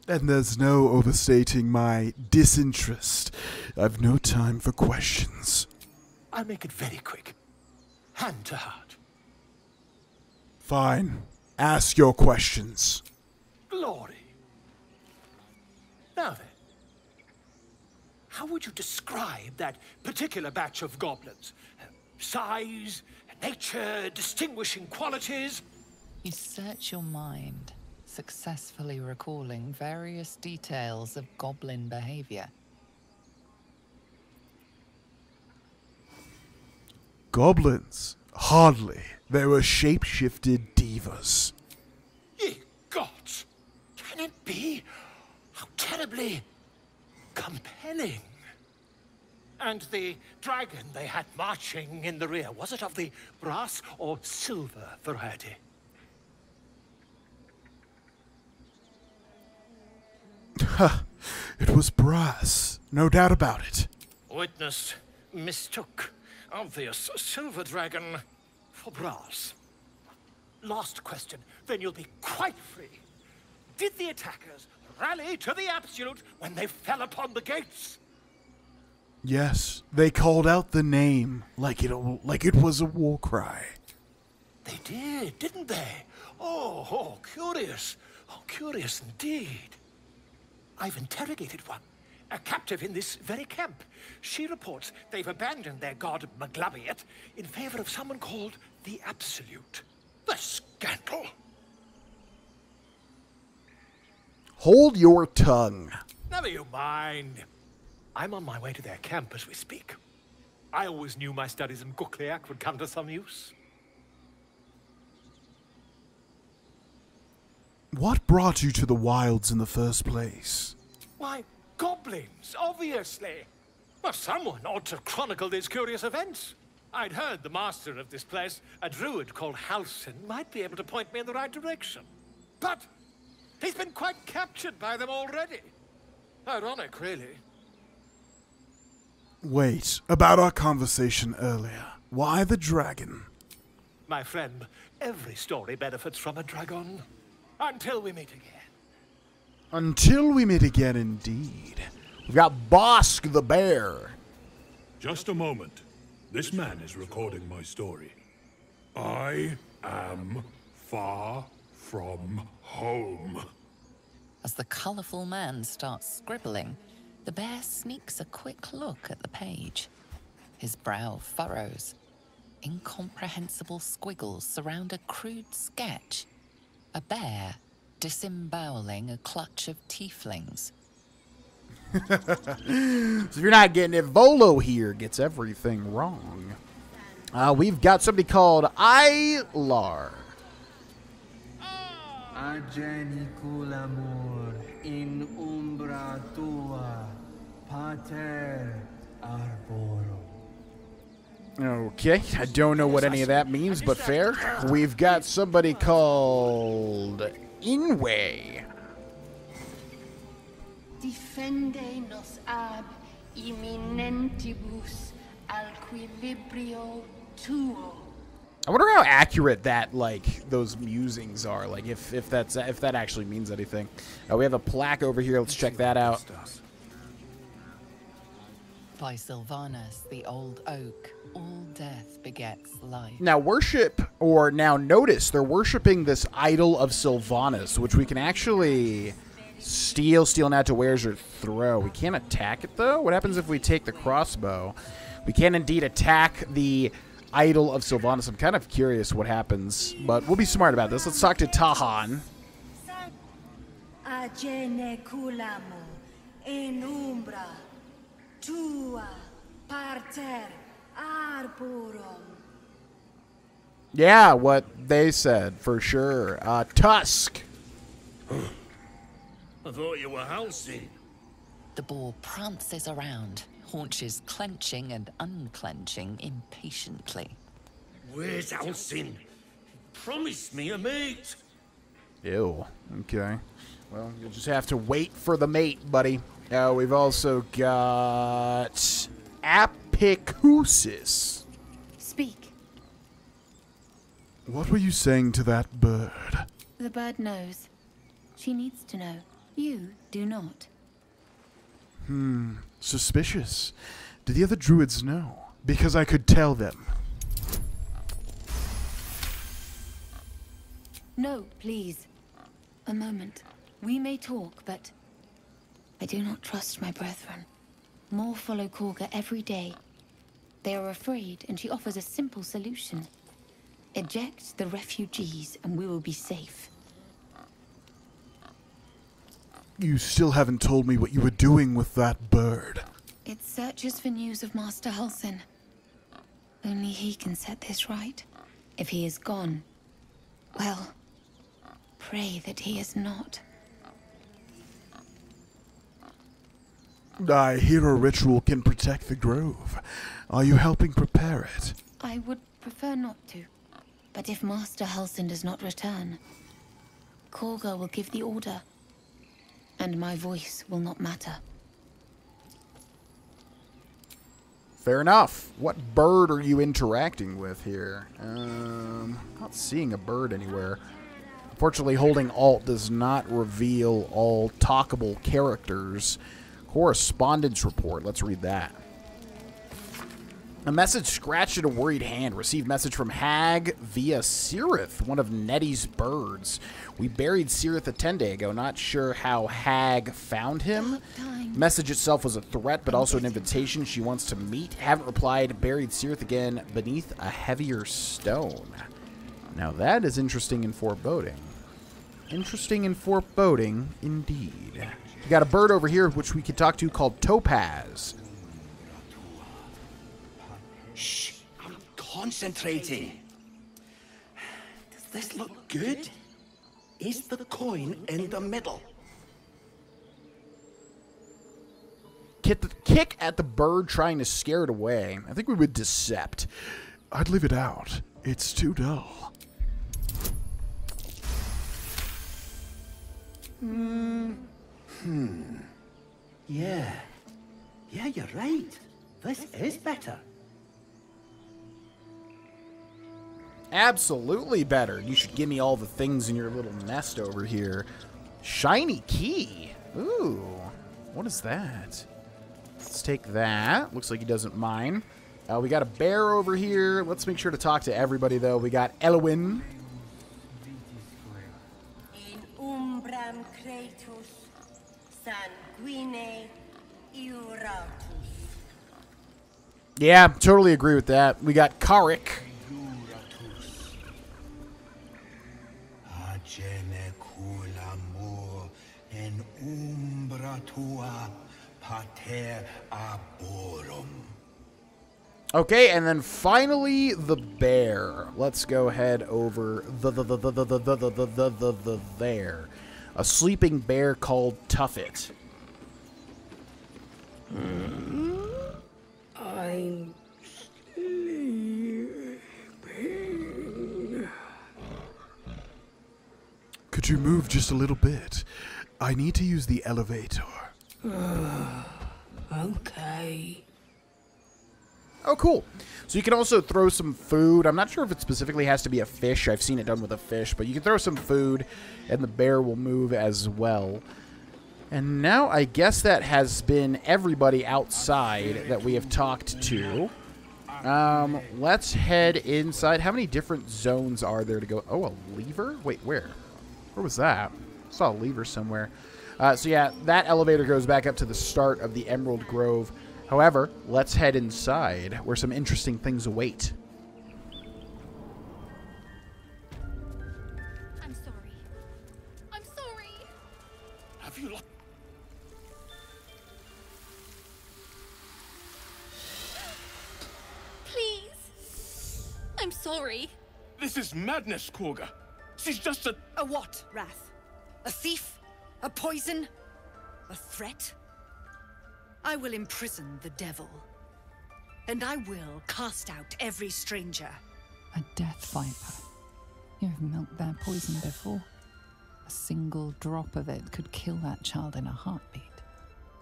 And there's no overstating my disinterest. I've no time for questions. I'll make it very quick. Hand to heart. Fine. Ask your questions. Glory. Now then, how would you describe that particular batch of goblins? Size, nature, distinguishing qualities? You search your mind, successfully recalling various details of goblin behavior. Goblins? Hardly. They were shape-shifted divas. Ye gods! Can it be? How terribly compelling. And the dragon they had marching in the rear, was it of the brass or silver variety? Ha! it was brass. No doubt about it. Witness mistook obvious silver dragon for brass. Last question, then you'll be quite free. Did the attackers rally to the absolute when they fell upon the gates? Yes, they called out the name like it like it was a war cry. They did, didn't they? Oh, oh, curious. Oh, curious indeed. I've interrogated one, a captive in this very camp. She reports they've abandoned their god Maglubiyet in favor of someone called the Absolute. The scandal! Hold your tongue. Never you mind. I'm on my way to their camp as we speak. I always knew my studies in Gukliak would come to some use. What brought you to the wilds in the first place? Why, goblins, obviously. Well, someone ought to chronicle these curious events. I'd heard the master of this place, a druid called Halsin, might be able to point me in the right direction. But he's been quite captured by them already. Ironic, really. Wait, about our conversation earlier. Why the dragon? My friend, every story benefits from a dragon. Until we meet again. Until we meet again, indeed. We've got Bosk the bear. Just a moment. This man is recording my story. I am far from home. As the colourful man starts scribbling, the bear sneaks a quick look at the page. His brow furrows. Incomprehensible squiggles surround a crude sketch. A bear disemboweling a clutch of tieflings. so if you're not getting it, Volo here gets everything wrong. Uh, we've got somebody called Ilar. Ageniculamur in umbra tua, pater arborum. Okay, I don't know what any of that means, but fair. We've got somebody called Inway. Defende nos ab imminentibus alquilibrio tuo. I wonder how accurate that like those musings are. Like if if that's if that actually means anything. Uh, we have a plaque over here. Let's check that out. By Sylvanus, the old oak, all death begets life. Now worship, or now notice, they're worshiping this idol of Sylvanus, which we can actually steal, steal not to wears or throw. We can't attack it though. What happens if we take the crossbow? We can indeed attack the idol of Sylvanus. I'm kind of curious what happens, but we'll be smart about this. Let's talk to Tahan. Ageneculamo in umbra tua parter arborum. Yeah, what they said for sure. Uh, Tusk. I thought you were Halsin. The boar prances around, haunches clenching and unclenching impatiently. Where's Halsin? Promise me a mate. Ew. Okay. Well, you'll just have to wait for the mate, buddy. Uh, we've also got Apicoosis. Speak. What were you saying to that bird? The bird knows. She needs to know. You do not. Hmm, suspicious. Do the other druids know? Because I could tell them. No, please. A moment. We may talk, but I do not trust my brethren. More follow Kagha every day. They are afraid, and she offers a simple solution. Eject the refugees, and we will be safe. You still haven't told me what you were doing with that bird. It searches for news of Master Halsin. Only he can set this right. If he is gone, well, pray that he is not. I hear a ritual can protect the grove. Are you helping prepare it? I would prefer not to. But if Master Halsin does not return, Kagha will give the order. And my voice will not matter. Fair enough. What bird are you interacting with here? Um, not seeing a bird anywhere. Unfortunately, holding Alt does not reveal all talkable characters. Correspondence report. Let's read that. A message scratched in a worried hand. Received message from Hag via Cirith, one of Nettie's birds. We buried Cirith a 10 day ago. Not sure how Hag found him. Message itself was a threat, but also an invitation. She wants to meet. Haven't replied. Buried Cirith again beneath a heavier stone. Now that is interesting and foreboding. Interesting and foreboding indeed. We got a bird over here which we could talk to called Topaz. Shh, I'm concentrating. Does this look good? Is the coin in the middle? Kick, the, kick at the bird trying to scare it away. I think we would decept. I'd leave it out. It's too dull. Hmm. Hmm. Yeah. Yeah, you're right. This is better. Absolutely better. You should give me all the things in your little nest over here. Shiny key. Ooh. What is that? Let's take that. Looks like he doesn't mind. Uh, we got a bear over here. Let's make sure to talk to everybody, though. We got Elwin. In umbram cretus sanguine iuratus. Yeah, totally agree with that. We got Karik. Agene culamur in umbra tua pater arborum. Okay, and then finally the bear. Let's go ahead over the the the the the the the the the the, the, the there. A sleeping bear called Tuffet. I'm sleeping. Could you move just a little bit? I need to use the elevator. okay. Oh, cool. So you can also throw some food. I'm not sure if it specifically has to be a fish. I've seen it done with a fish, but you can throw some food, and the bear will move as well. And now I guess that has been everybody outside that we have talked to. Um, let's head inside. How many different zones are there to go? Oh, a lever? Wait, where? Where was that? I saw a lever somewhere. Uh, so yeah, that elevator goes back up to the start of the Emerald Grove. However, let's head inside where some interesting things await. I'm sorry. I'm sorry. Have you lost? Please. I'm sorry. This is madness, Kagha. She's just a. A what, Rath? A thief? A poison? A threat? I will imprison the devil. And I will cast out every stranger. A death viper. You have milked their poison before. A single drop of it could kill that child in a heartbeat.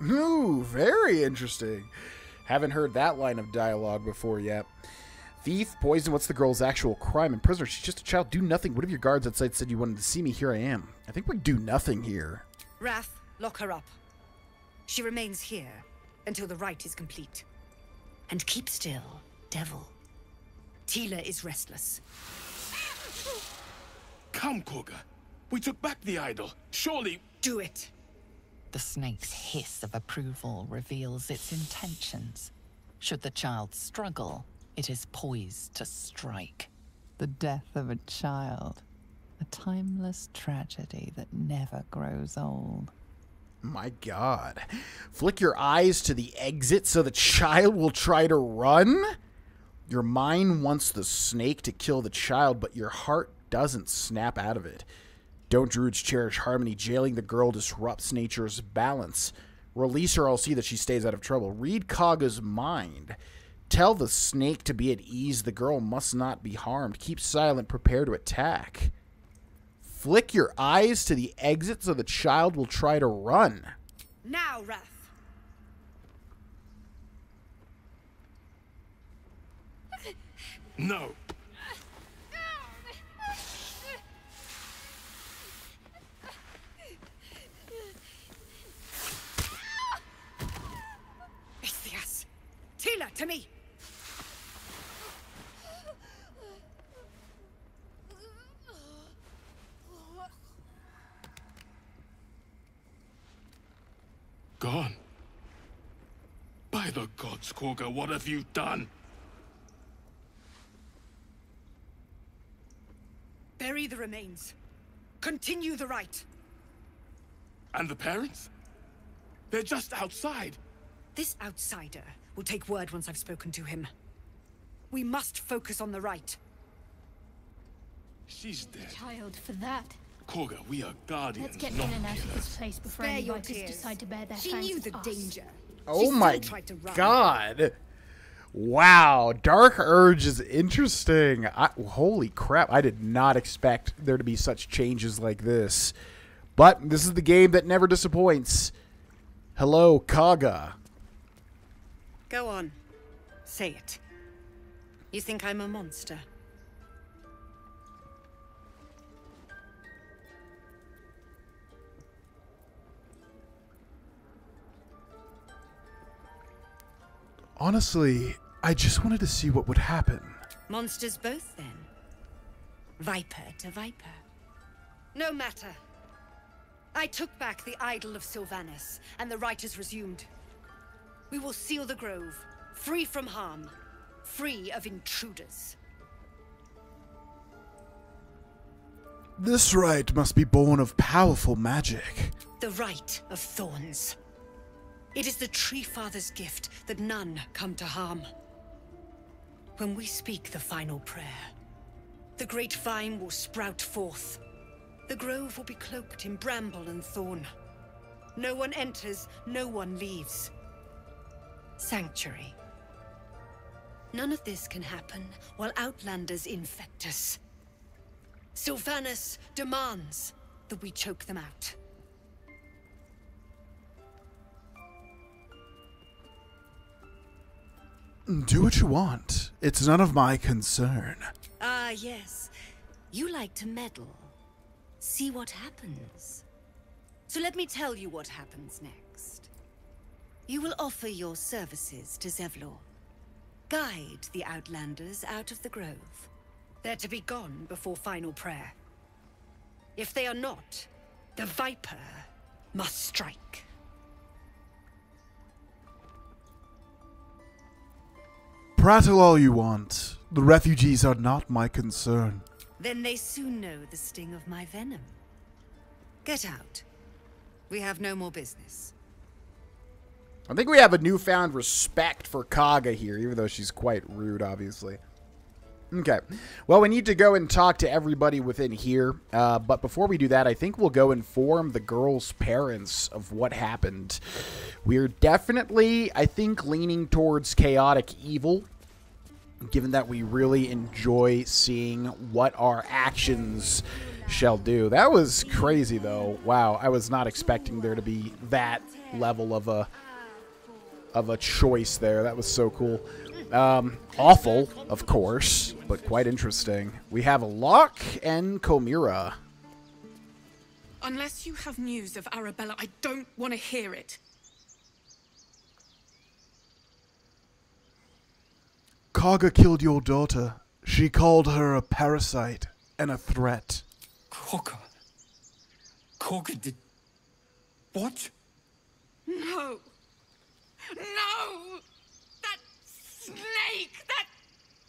Ooh, very interesting. Haven't heard that line of dialogue before yet. Thief, poison, what's the girl's actual crime? And prisoner, she's just a child. Do nothing. What if your guards outside said you wanted to see me? Here I am. I think we do nothing here. Rath, lock her up. She remains here until the rite is complete. And keep still, devil. Tila is restless. Come, Kagha. We took back the idol. Surely. Do it. The snake's hiss of approval reveals its intentions. Should the child struggle, it is poised to strike. The death of a child. A timeless tragedy that never grows old. My god. Flick your eyes to the exit so the child will try to run? Your mind wants the snake to kill the child, but your heart doesn't snap out of it. Don't druids cherish harmony? Jailing the girl disrupts nature's balance. Release her, I'll see that she stays out of trouble. Read Kagha's mind. Tell the snake to be at ease. The girl must not be harmed. Keep silent, prepare to attack. Flick your eyes to the exit so the child will try to run. Now, Wrath. No. Ichthias! Tila, to me! Gone. By the gods, Kagha, what have you done? Bury the remains. Continue the rite. And the parents? They're just outside. This outsider will take word once I've spoken to him. We must focus on the rite. She's dead. Child for that. Kagha, we are guardians, Let's get not in and out of this place before Spare any your tears. decide to bear their She knew the us. danger. Oh still my tried to run. god. Wow, Dark Urge is interesting. I, holy crap, I did not expect there to be such changes like this. But this is the game that never disappoints. Hello, Kagha. Go on. Say it. You think I'm a monster? Honestly, I just wanted to see what would happen. Monsters both, then. Viper to viper. No matter. I took back the idol of Silvanus, and the rite is resumed. We will seal the grove, free from harm, free of intruders. This rite must be born of powerful magic. The rite of thorns. It is the Tree Father's gift that none come to harm. When we speak the final prayer, the great vine will sprout forth. The grove will be cloaked in bramble and thorn. No one enters, no one leaves. Sanctuary. None of this can happen while Outlanders infect us. Silvanus demands that we choke them out. Do what you want. It's none of my concern. Ah, yes. You like to meddle. See what happens. So let me tell you what happens next. You will offer your services to Zevlor. Guide the Outlanders out of the grove. They're to be gone before final prayer. If they are not, the Viper must strike. Prattle all you want. The refugees are not my concern. Then they soon know the sting of my venom. Get out. We have no more business. I think we have a newfound respect for Kagha here, even though she's quite rude, obviously. Okay. Well, we need to go and talk to everybody within here. Uh, but before we do that, I think we'll go inform the girl's parents of what happened. We're definitely, I think, leaning towards chaotic evil, given that we really enjoy seeing what our actions shall do. That was crazy, though. Wow, I was not expecting there to be that level of a of a choice there. That was so cool. Um, awful, of course, but quite interesting. We have Locke and Komira. Unless you have news of Arabella, I don't want to hear it. Kagha killed your daughter. She called her a parasite and a threat. Kagha. Kagha did. What? No. No! That snake! That.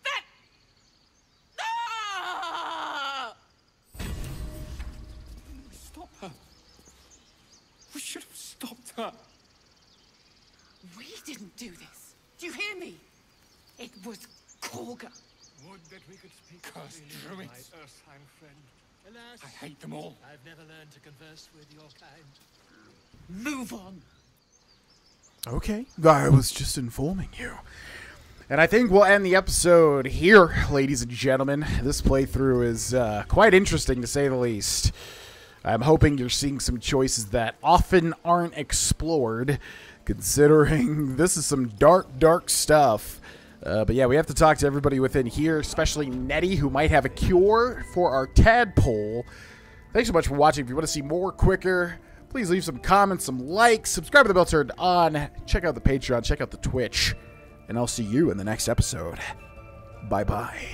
That. Ah! Stop her. We should have stopped her. We didn't do this. Do you hear me? It was Kagha. Would that we could speak Cursed druids. my Earthside friend. Alas, I hate them all. I've never learned to converse with your kind. Move on. Okay. I was just informing you. And I think we'll end the episode here, ladies and gentlemen. This playthrough is uh, quite interesting, to say the least. I'm hoping you're seeing some choices that often aren't explored, considering this is some dark, dark stuff. Uh, but yeah, we have to talk to everybody within here, especially Nettie, who might have a cure for our tadpole. Thanks so much for watching. If you want to see more quicker, please leave some comments, some likes, subscribe to the bell turned on, check out the Patreon, check out the Twitch, and I'll see you in the next episode. Bye bye.